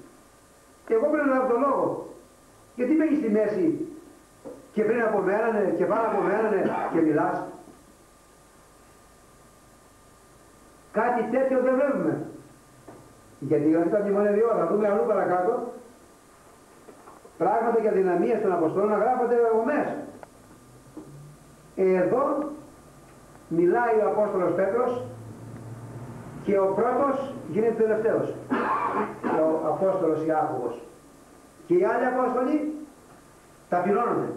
Εγώ πρέπει να λάβω τον λόγο. Γιατί μπαίνεις στη μέση και πριν από μένα ναι, και πάνω από μένα ναι, και μιλάς. Κάτι τέτοιο δεν βλέπουμε. Γιατί αυτή τα μνημονεύει όλα. Θα δούμε αλλού παρακάτω πράγματα για δυναμίες των Αποστόλων να γράφονται από μέσα. Εδώ μιλάει ο Απόστολος Πέτρος και ο πρώτος γίνεται τελευταίος. Ο Απόστολος Ιάκωβος. Και οι άλλοι Απόστολοι ταπεινώνονται.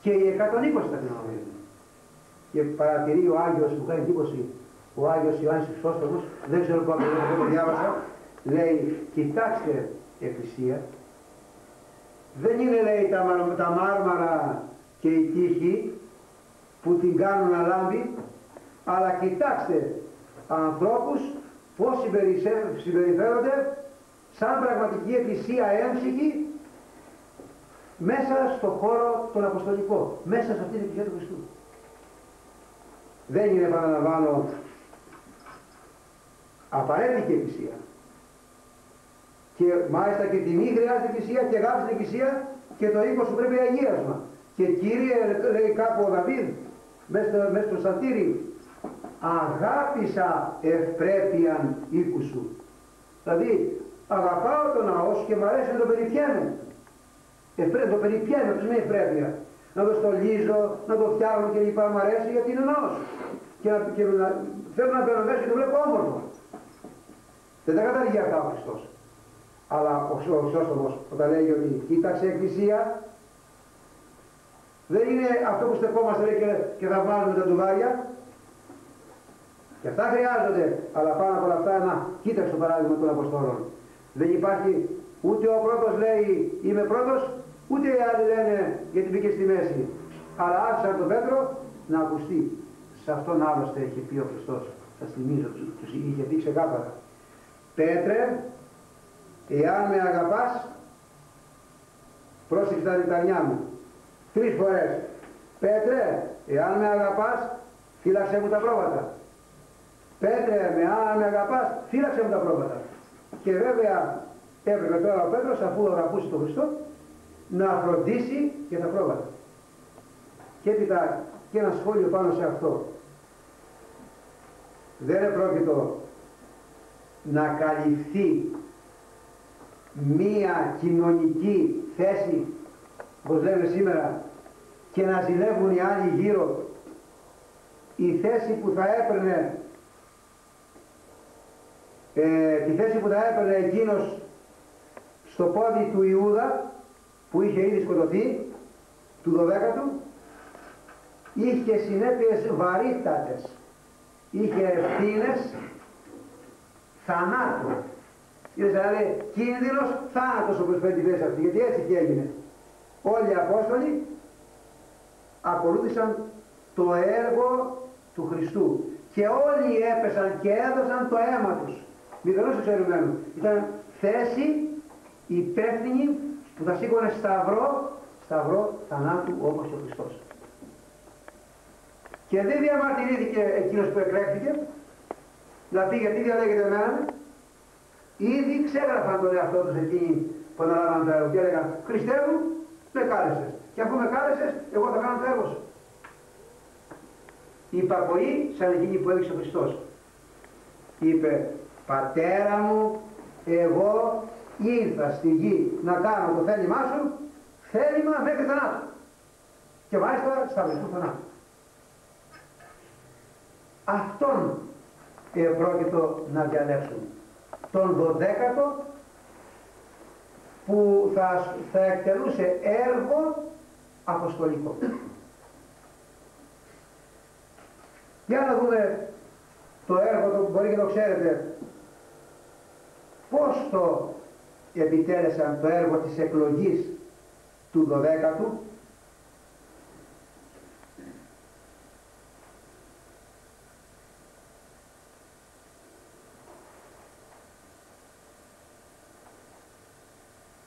Και οι 120 ταπεινώνονται. Και παρατηρεί ο Άγιος που κάνει εντύπωση, ο Άγιος Ιωάννης Χρυσόστομος, δεν ξέρω πού ακριβώς το διάβασα, λέει, κοιτάξτε εκκλησία, δεν είναι λέει τα, τα μάρμαρα και η τύχη που την κάνουν να λάμπει, αλλά κοιτάξτε ανθρώπους πώς συμπεριφέρονται σαν πραγματική εκκλησία έμψυχη μέσα στο χώρο τον Αποστολικό, μέσα σε αυτή την εκκλησία του Χριστού. Δεν είναι, επαναλαμβάνω, απαραίτητη εκκλησία. Και μάλιστα και τιμή χρειάζεται εκκλησία και αγάπη στην εκκλησία και το οίκο σου πρέπει αγίασμα. Και Κύριε, λέει κάπου ο Δαβίδ, μέσα στο, μέσα στο σατήρι, αγάπησα ευπρέπειαν οίκου σου. Δηλαδή, αγαπάω τον ναό σου και μου αρέσει να το περιπιέμαι. Ευπρέ, το περιπιέμαι, αυτό είναι ευπρέπεια. Να το στολίζω, να το φτιάχνω και λοιπά, μου αρέσει γιατί είναι ναός. Και, να, και να, θέλω να μπαίνω μέσα και το βλέπω όμορφο. Δεν τα καταργεί αυτά ο Χριστός. Αλλά ο Χρυσόστομος όταν λέει ότι κοίταξε εκκλησία δεν είναι αυτό που στεκόμαστε λέει, και, και θα βάλουμε τα ντουβάρια. Και αυτά χρειάζονται, αλλά πάνω από όλα αυτά να κοίταξε το παράδειγμα των Αποστόλων. Δεν υπάρχει ούτε ο πρώτος λέει είμαι πρώτος, ούτε οι άλλοι λένε γιατί μπήκε στη μέση. Αλλά άφησαν τον Πέτρο να ακουστεί. Σε αυτόν άλλωστε έχει πει ο Χριστός. Σας θυμίζω, τους είχε πει ξεκάθαρα. Πέτρε, εάν με αγαπάς, πρόσεξε τα ρητανιά μου, τρεις φορές. Πέτρε, εάν με αγαπάς, φύλαξέ μου τα πρόβατα. Πέτρε, Χριστέ με, αν με αγαπάς, φύλαξε μου τα πρόβατα. Και βέβαια έπρεπε τώρα ο Πέτρος, αφού αγαπούσε τον Χριστό, να φροντίσει και τα πρόβατα. Και έπειτα και ένα σχόλιο πάνω σε αυτό. Δεν επρόκειτο να καλυφθεί μία κοινωνική θέση, όπως λέμε σήμερα, και να ζηλεύουν οι άλλοι γύρω η θέση που θα έπαιρνε ε, τη θέση που θα έπαιρνε εκείνος στο πόδι του Ιούδα που είχε ήδη σκοτωθεί του 12ου είχε συνέπειες βαρύτατες είχε ευθύνες θανάτου είναι δηλαδή κίνδυνος θάνατος όπως φέρει τη θέση αυτή γιατί έτσι και έγινε. Όλοι οι Απόστολοι ακολούθησαν το έργο του Χριστού και όλοι έπεσαν και έδωσαν το αίμα τους. Μηδενός εξαιρουμένου ήταν θέση υπεύθυνη που θα σήκωνε σταυρό σταυρό θανάτου όπως ο Χριστός. Και δεν διαμαρτυρήθηκε εκείνος που εκλέχθηκε να πει γιατί διαλέγεται εμένα; Ήδη ξέγραφαν τον εαυτό τους εκείνοι που αναλάβαν το έργο και έλεγαν Χριστέ μου με κάλεσες και αφού με κάλεσες εγώ θα κάνω το έργο σου η υπακοή σαν εκείνη που έδειξε ο Χριστός. Είπε, πατέρα μου, εγώ ήρθα στη γη να κάνω το θέλημά σου, θέλημα μέχρι θανάτου. Και μάλιστα στα βρισκού θανάτου. Αυτόν πρόκειτο να διαλέξουμε. Τον δωδέκατο που θα, θα εκτελούσε έργο αποστολικό. Για να δούμε το έργο το μπορεί και το ξέρετε πώς το επιτέλεσαν το έργο της εκλογής του 12ου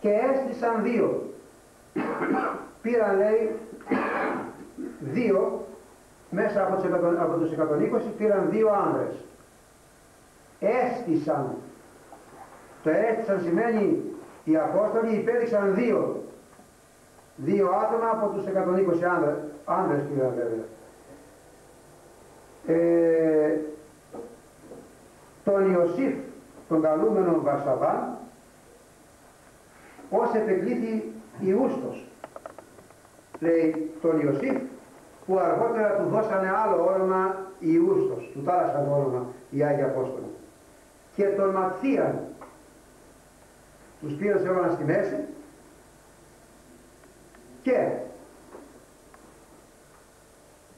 και έστησαν δύο. Πήραν λέει δύο μέσα από τους, 100, από τους 120 πήραν δύο άνδρες. Έστησαν. Το έστησαν σημαίνει οι Απόστολοι υπέδειξαν δύο. Δύο άτομα από τους 120 άνδρες, άνδρες πήραν βέβαια. Ε, τον Ιωσήφ, τον καλούμενο Βαρσαβάν, ως επεκλήθη Ιούστος. Λέει τον Ιωσήφ που αργότερα του δώσανε άλλο όνομα Ιούστος, του τάρασαν το όνομα οι Άγιοι Απόστολοι. Και τον Ματθίαν τους πήραν σε όλα στη μέση και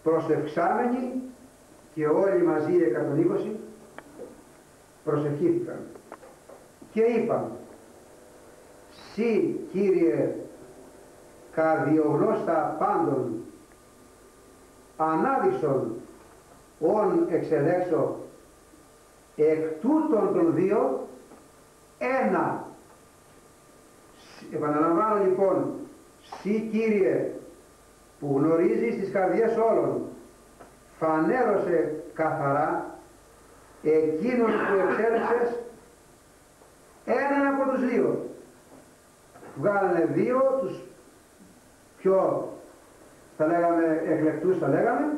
προσευχάμενοι και όλοι μαζί οι 120 προσευχήθηκαν και είπαν «Συ Κύριε καρδιογνώστα πάντων ανάδειξον όν εξελέξω εκ τούτων των δύο ένα. Επαναλαμβάνω λοιπόν σύ Κύριε που γνωρίζεις τις καρδιές όλων φανέρωσε καθαρά εκείνον που εξέλεξες έναν από τους δύο βγάλανε δύο τους πιο θα λέγαμε εκλεκτούς θα λέγαμε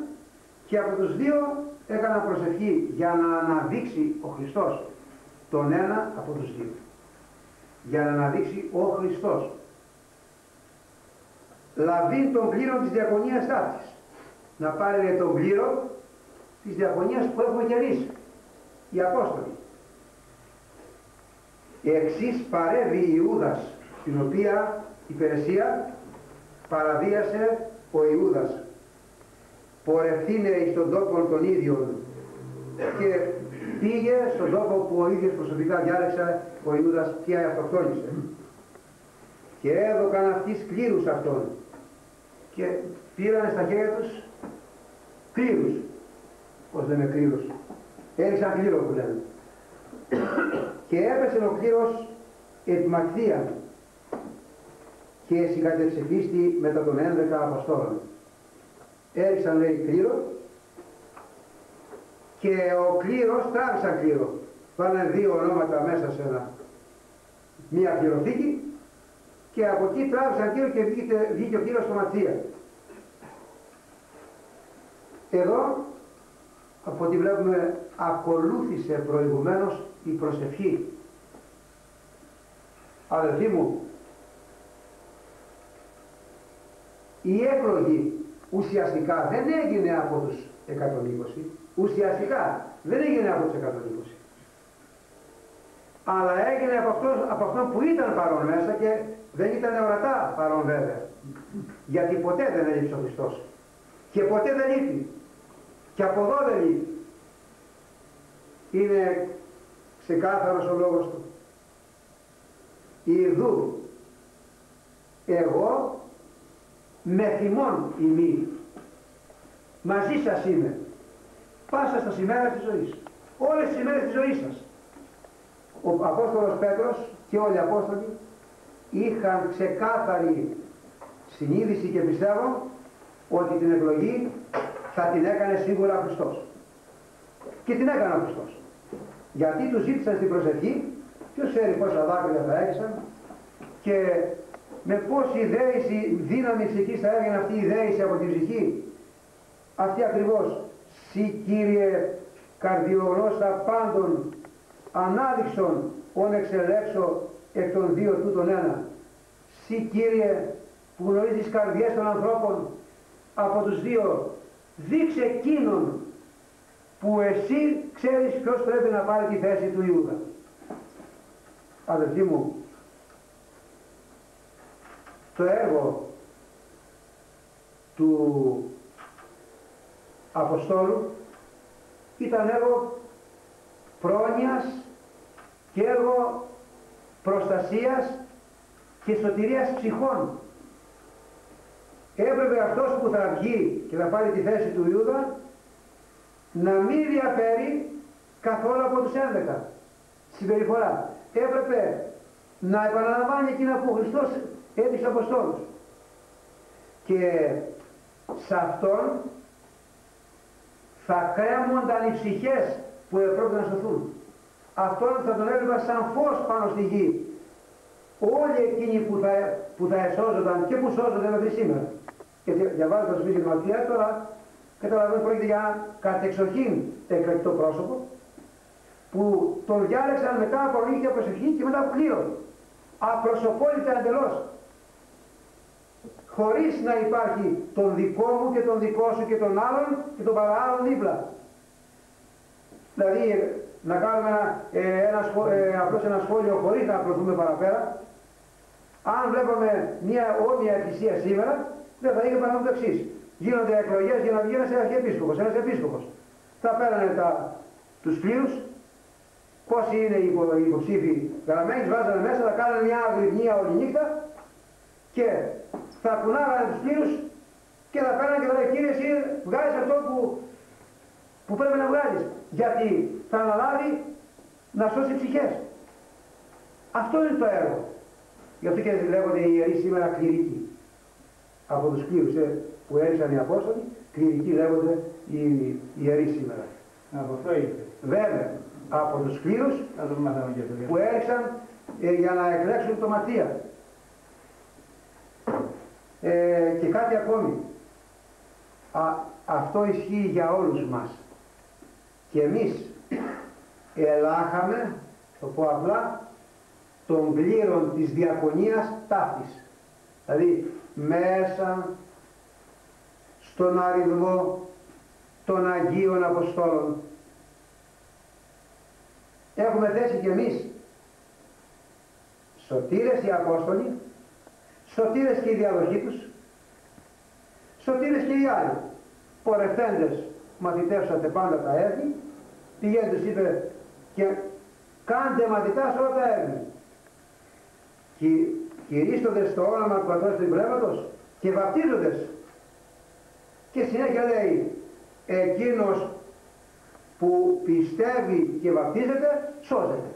και από τους δύο έκανα προσευχή για να αναδείξει ο Χριστός τον ένα από τους δύο. Για να αναδείξει ο Χριστός. Λαβεί τον πλήρο της διακονίας τάφης. Να πάρει τον πλήρο της διακονίας που έχουμε και εμείς οι Απόστολοι. Εξής παρεύει Ιούδας την οποία υπηρεσία παραβίασε ο Ιούδας. Πορευθήνε εις τον τόπο των ίδιων. Και πήγε στον τόπο που ο ίδιος προσωπικά διάλεξε ο Ιούδας και αυτοκτόνησε. Και έδωκαν αυτοί σκλήρους αυτόν και πήραν στα χέρια τους κλήρους πως λέμε κλήρους. Έριξαν κλήρο που λένε και έπεσε ο κλήρος ετοιμακθία και συγκατεψηφίστη μετά των 11 Αποστόλων. Έριξαν λέει κλήρο Και ο κλήρος, τράβησαν κλήρο. Βάλανε δύο ονόματα μέσα σε ένα, μία κληροθήκη και από εκεί τράβησαν κλήρο και βγήκε, βγήκε ο κλήρος στο Ματσία. Εδώ, από ό,τι βλέπουμε, ακολούθησε προηγουμένως η προσευχή. Αδελφοί μου, η έκλογη ουσιαστικά δεν έγινε από τους 120, ουσιαστικά δεν έγινε από τους 120. Αλλά έγινε από αυτόν, από αυτόν που ήταν παρόν μέσα και δεν ήταν ορατά παρόν βέβαια. Γιατί ποτέ δεν έλειψε ο Χριστός. Και ποτέ δεν λείπει. Και από εδώ δεν λείπει. Είναι ξεκάθαρος ο λόγος του. Ιδού, εγώ με θυμών ημί. Μαζί σας είμαι. Πάσα στα σημαία της ζωής. Όλες τις ημέρες της ζωής σας. Ο Απόστολος Πέτρος και όλοι οι Απόστολοι είχαν ξεκάθαρη συνείδηση και πιστεύω ότι την εκλογή θα την έκανε σίγουρα ο Χριστός. Και την έκανε ο Χριστός. Γιατί τους ζήτησαν στην προσευχή, ποιος ξέρει πόσα δάκρυα θα έξαν και με πόση δέηση, δύναμη ψυχής θα έβγαινε αυτή η δέηση από την ψυχή; Αυτή ακριβώς. Συ Κύριε καρδιογνώσα πάντων ανάδειξον όν εξελέξω εκ των δύο τούτων ένα. Συ Κύριε που γνωρίζεις καρδιές των ανθρώπων από τους δύο δείξε εκείνον που εσύ ξέρεις ποιος πρέπει να πάρει τη θέση του Ιούδα. Αδελφοί μου, το έργο του Αποστόλου ήταν έργο πρόνοιας και έργο προστασίας και σωτηρίας ψυχών. Έπρεπε αυτός που θα βγει και θα πάρει τη θέση του Ιούδα να μην διαφέρει καθόλου από τους 11 συμπεριφορά. Έπρεπε να επαναλαμβάνει εκείνα που ο Χριστός έδειξε Αποστόλους. Και σε αυτόν θα κρέμονταν οι ψυχές που έπρεπε να σωθούν. Αυτόν θα τον έβλεπα σαν φως πάνω στη γη. Όλοι εκείνοι που θα, που θα εσώζονταν και που σώζονται μέχρι σήμερα. Και διαβάζοντας το σπίτι του τώρα καταλαβαίνω πρόκειται για ένα κατεξοχήν εκλεκτό πρόσωπο που τον διάλεξαν μετά από λίγη προσευχή και μετά από κλήρο. Απροσωπόλητα εντελώς χωρίς να υπάρχει τον δικό μου και τον δικό σου και τον άλλον και τον παράλληλο δίπλα. Δηλαδή να κάνουμε ένα, ε, ένα, ε, απλώς ένα σχόλιο χωρίς να προωθούμε παραπέρα. Αν βλέπαμε μια όμοια εκκλησία σήμερα, δεν θα είχε παρά το εξής. Γίνονται εκλογές για να βγει ένας αρχιεπίσκοπος, ένας επίσκοπος. Θα πέρανε τα, τους πλοίους, πόσοι είναι οι υποψήφοι γραμμένοι, βάζανε μέσα, θα κάνανε μια αγρυπνία όλη νύχτα και θα κουνάγανε τους κύριους και θα πέρανε και θα λέει κύριες εσύ βγάζεις αυτό που, που πρέπει να βγάλεις γιατί θα αναλάβει να σώσει ψυχές. Αυτό είναι το έργο. Γι' αυτό και λέγονται οι ιερείς σήμερα κληρικοί. Από τους κλήρους ε, που έριξαν οι Απόστολοι, κληρικοί λέγονται οι ιερείς σήμερα. Από αυτό ήρθε. Βέβαια, από τους κλήρους που έριξαν ε, για να εκλέξουν το Ματία. Ε, και κάτι ακόμη. Α, αυτό ισχύει για όλους μας. Και εμείς ελάχαμε, το πω απλά, των πλήρων της διακονίας ταύτης. Δηλαδή μέσα στον αριθμό των Αγίων Αποστόλων έχουμε θέσει κι εμείς σωτήρες οι Απόστολοι Σωτήρες και η διαδοχή τους, σωτήρες και οι άλλοι. Πορευτέντες μαθητεύσατε πάντα τα έργη, πηγαίνετε τους είπε και κάντε μαθητά σε όλα τα έργη. Κηρύστονται στο όνομα του Πατρός του Πνεύματος και βαπτίζοντες. Και συνέχεια λέει, εκείνος που πιστεύει και βαπτίζεται, σώζεται.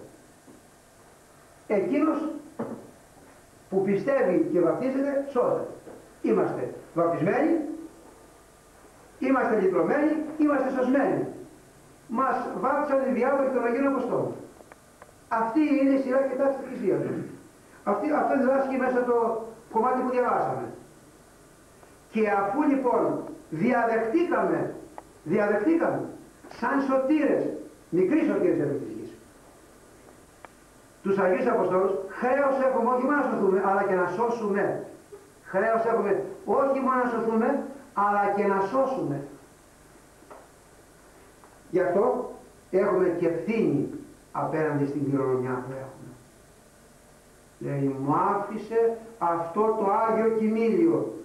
Εκείνος που πιστεύει και βαπτίζεται σώζεται. Είμαστε βαπτισμένοι, είμαστε λυτρωμένοι, είμαστε σωσμένοι. μας βάψαν οι διάδοχοι των Αγίων Αποστόλων. Αυτή είναι η σειρά και τάξη της Εκκλησίας μας. Αυτή, αυτό διδάσκει μέσα το κομμάτι που διαβάσαμε. Και αφού λοιπόν διαδεχτήκαμε, διαδεχτήκαμε σαν σωτήρες, μικροί σωτήρες επί της γης, τους Αγίους Αποστόλους, χρέος έχουμε όχι μόνο να σωθούμε, αλλά και να σώσουμε. Χρέος έχουμε όχι μόνο να σωθούμε, αλλά και να σώσουμε. Γι' αυτό έχουμε και ευθύνη απέναντι στην κληρονομιά που έχουμε. Λέει, μου άφησε αυτό το Άγιο Κοιμήλιο.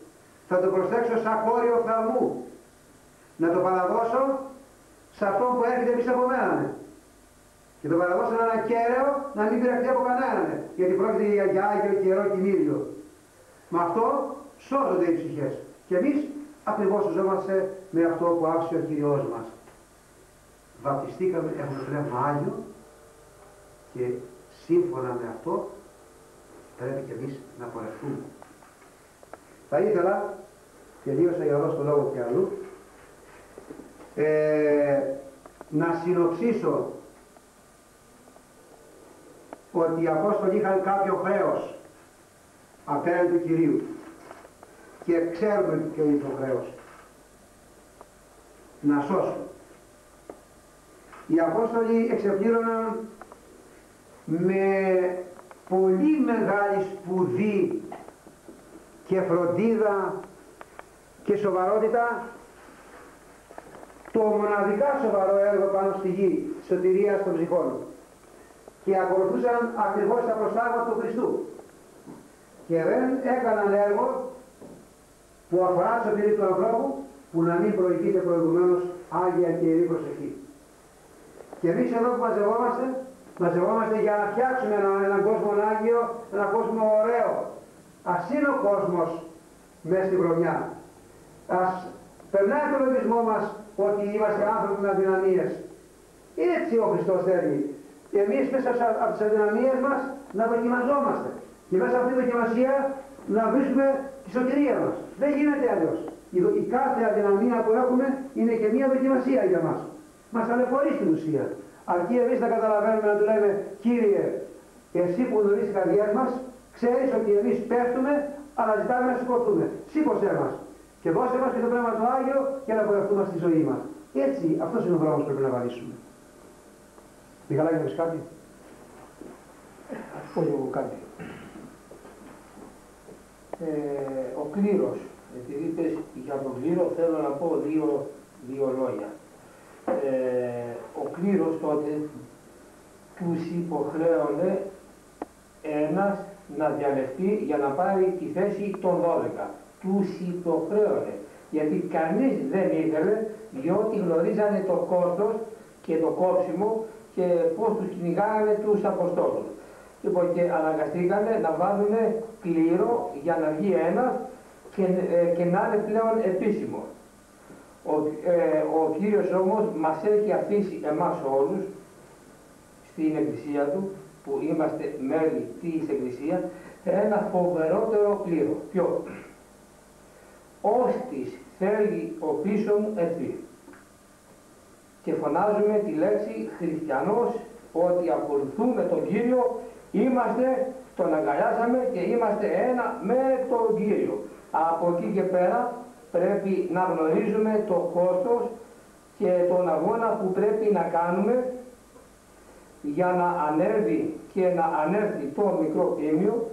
Θα το προσθέξω σαν χώριο φθαλμού. Να το παραδώσω σε αυτόν που έρχεται πίσω από μένα. Και το παραδώσω ένα κέραιο να μην πειραχτεί από κανέναν. Γιατί πρόκειται για Άγιο Καιρό Κοιμήλιο. Με αυτό σώζονται οι ψυχές. Και εμείς ακριβώς ζώμαστε με αυτό που άφησε ο Κύριος μας. Βαπτιστήκαμε, έχουμε το πνεύμα Άγιο και σύμφωνα με αυτό πρέπει και εμείς να πορευτούμε. Θα ήθελα, τελείωσα για να δώσω το λόγο και αλλού, ε, να συνοψίσω ότι οι Απόστολοι είχαν κάποιο χρέος απέναντι του Κυρίου και ξέρουμε ποιο είναι το χρέος. Να σώσουν. Οι Απόστολοι εξεπλήρωναν με πολύ μεγάλη σπουδή και φροντίδα και σοβαρότητα το μοναδικά σοβαρό έργο πάνω στη γη, σωτηρίας των ψυχών και ακολουθούσαν ακριβώς τα προστάγματα του Χριστού και δεν έκαναν έργο που αφορά τη σωτηρία του ανθρώπου που να μην προηγείται προηγουμένως Άγια και Ιερή Προσευχή. Και εμείς εδώ που μαζευόμαστε, μαζευόμαστε για να φτιάξουμε έναν, έναν κόσμο Άγιο, έναν κόσμο ωραίο. Ας είναι ο κόσμος μέσα στη χρονιά. Ας περνάει το λογισμό μας ότι είμαστε άνθρωποι με αδυναμίες. Έτσι ο Χριστός θέλει. Και εμείς μέσα από τις αδυναμίες μας να δοκιμαζόμαστε. Και μέσα από αυτή τη δοκιμασία να βρίσκουμε τη σωτηρία μας. Δεν γίνεται αλλιώς. Η, η κάθε αδυναμία που έχουμε είναι και μια δοκιμασία για μας. Μας ταλαιπωρεί στην ουσία. Αρκεί εμείς να καταλαβαίνουμε να του λέμε Κύριε, εσύ που γνωρίζεις τις καρδιές μας, ξέρεις ότι εμείς πέφτουμε, αλλά ζητάμε να σηκωθούμε. Σήκωσέ μας και δώσε μας και το Πνεύμα του Άγιο και να πορευτούμε στη ζωή μας. Έτσι, αυτός είναι ο δρόμος που πρέπει να βαδίσουμε. Μιχαλάκη, έχεις κάτι; Ας πω λίγο κάτι. Ε, ο κλήρος, επειδή είπες για τον κλήρο θέλω να πω δύο, δύο λόγια. Ε, ο κλήρος τότε τους υποχρέωνε ένας να διαλεχθεί για να πάρει τη θέση των 12. Τους υποχρέωνε. Γιατί κανείς δεν ήθελε, διότι γνωρίζανε το κόστος και το κόψιμο και πώς τους κυνηγάγανε τους Αποστόλους. Λοιπόν και αναγκαστήκανε να βάλουν κλήρο για να βγει ένας και, ε, και να είναι πλέον επίσημος. Ο, ε, ο Κύριος όμως μας έχει αφήσει εμάς όλους στην Εκκλησία Του που είμαστε μέλη της Εκκλησίας ένα φοβερότερο κλήρο. Ποιο; Όστις θέλει ο πίσω μου έρθει. Και φωνάζουμε τη λέξη χριστιανός ότι ακολουθούμε τον Κύριο, είμαστε, τον αγκαλιάσαμε και είμαστε ένα με τον Κύριο. Από εκεί και πέρα πρέπει να γνωρίζουμε το κόστος και τον αγώνα που πρέπει να κάνουμε για να ανέβει και να ανέρθει το μικρό τίμιο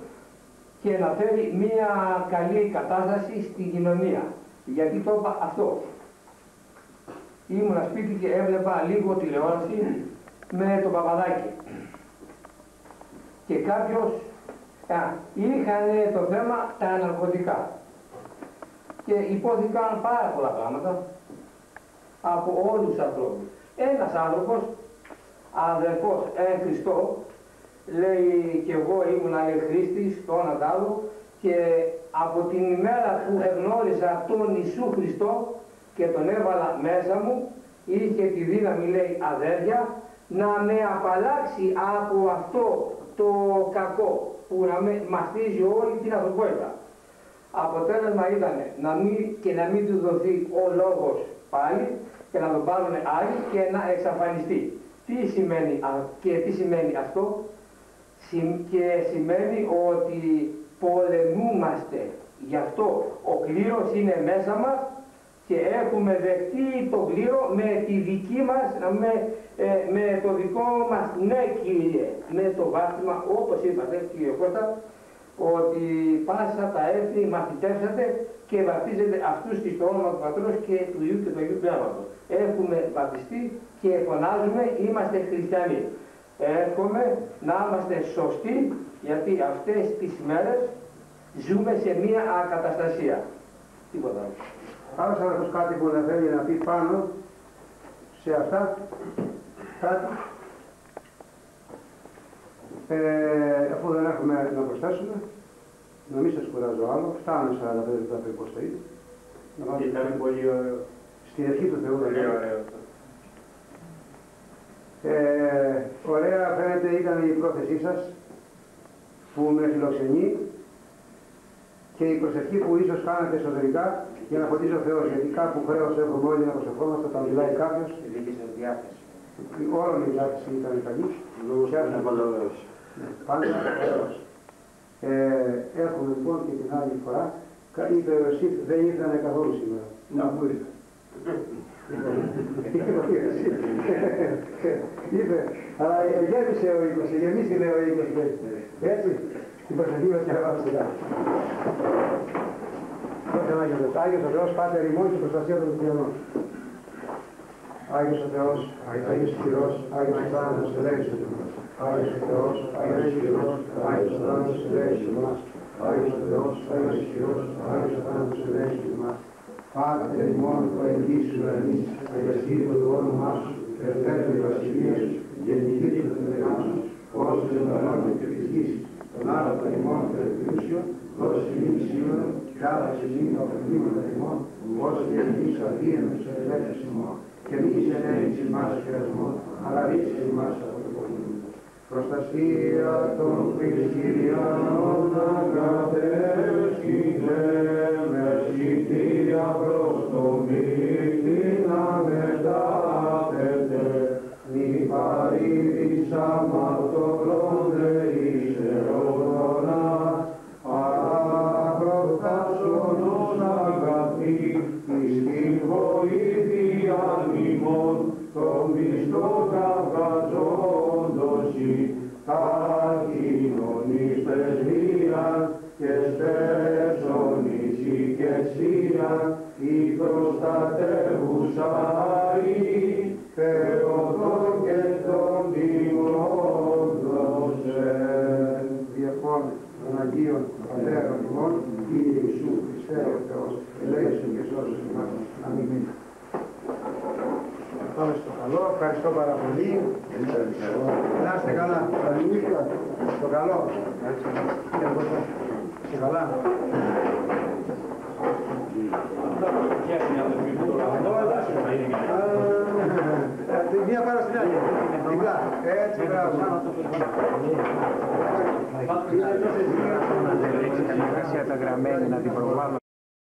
και να φέρει μία καλή κατάσταση στην κοινωνία. Γιατί το είπα αυτό. Ήμουνα σπίτι και έβλεπα λίγο τηλεόραση με το παπαδάκι. Και κάποιος είχαν το θέμα τα ναρκωτικά. Και υπόθηκαν πάρα πολλά πράγματα από όλους τους ανθρώπους. Ένας άνθρωπος, αδερφός εν Χριστώ, λέει και εγώ ήμουν χρήστης στο άλλο και από την ημέρα που εγνώρισα τον Ιησού Χριστό και τον έβαλα μέσα μου, είχε τη δύναμη λέει αδέρφια να με απαλλάξει από αυτό το κακό που να με μαστίζει όλη την ανθρωπότητα. Αποτέλεσμα ήταν να μην, και να μην του δοθεί ο λόγος πάλι, και να τον πάρουν άλλοι και να εξαφανιστεί. Τι σημαίνει, α- και τι σημαίνει αυτό, Συμ- και σημαίνει ότι πολεμούμαστε. Γι' αυτό ο κλήρος είναι μέσα μας και έχουμε δεχτεί το κλήρο με τη δική μας, με, ε, με το δικό μας ναι Κύριε, με το βάθμα όπως είπατε κύριε Κώστα, ότι πάσα τα έθνη μαθητεύσατε και βαπτίζετε αυτούς της το όνομα του Πατρός και του Ιού και του Αγίου Πνεύματος. Έχουμε βαπτιστεί και φωνάζουμε είμαστε χριστιανοί. Εύχομαι να είμαστε σωστοί γιατί αυτές τις μέρες ζούμε σε μία ακαταστασία. Τίποτα άλλο. Άλλος άνθρωπος κάτι που να θέλει να πει πάνω σε αυτά, κάτι. Ε, αφού δεν έχουμε να προσθέσουμε, να μην σας κουράζω άλλο, φτάνουν 45 λεπτά περίπου στο ίδιο. Να βάζουμε Ήταν πολύ ωραίο. στην ευχή του Θεού. Πολύ να ωραίο. Ε, ωραία φαίνεται ήταν η πρόθεσή σας που με φιλοξενεί και η προσευχή που ίσως κάνετε εσωτερικά για να φωτίζει ο Θεός. Γιατί κάπου χρέος έχουμε όλοι να προσευχόμαστε όταν μιλάει κάποιος. Η δική σας διάθεσης. Όλων η διάθεση ήταν καλή. Λόγος Και είναι άρχισε- πάντα ωραίος. Ναι, Πάντα ωραίος. Ε, έχουμε λοιπόν και την άλλη φορά. Κα- Είπε ο Σιφ, δεν ήρθανε καθόλου σήμερα. Να μου ήρθε. Είπε, αλλά γέμισε ο οίκος, γεμίστηκε ο οίκος. Έτσι, την προσοχή μας και να πάμε σιγά. Δόξα τω Άγιος Θεός. Άγιος ο Θεός, Πάτερ ημών και προστασία των χριστιανών. Άγιος ο Θεός, Άγιος ο Κύριος, Άγιος ο Θάνατος, ελέγχεσαι μας. Άγιος ο Θεός, Άγιος ο Κύριος, Άγιος ο Θάνατος, ελέγχεσαι μας. Άγιος ο Θεός, Άγιος ο Κύριος, Άγιος ο Θάνατος, ελέγχεσαι μας. Πάτερ ημών που εγγύς σου εμείς, αγιαστήρι το όνομά σου, περτέρου η βασιλεία σου, γεννηθείτε το μεγά σου, όσο και τον όρμο και της γης. Τον άλλο των ημών περιπλούσιο, δώσε ημί σήμερα, κάθε σημείο από πνεύματα ημών, όσο και εμείς αδίανα σε ελεύθερος ημών. Και μη σε ενέργειες ημάς χειρασμό, αλλά ρίξε ημάς από το πολύ. Προστασία των χριστιανών αγκατεύσκητε με σιτήρια προς το μύτη να μετάθετε. Μη παρήδης αμαρτωλώνε Πάμε στο καλό, ευχαριστώ πάρα πολύ. Να είστε καλά. Καληνύχτα. Στο καλό. Σε καλά. Ε, Μία πάρα στην άλλη. Διπλά. Έτσι, μπράβο. τα γραμμένη να την προβάλλω.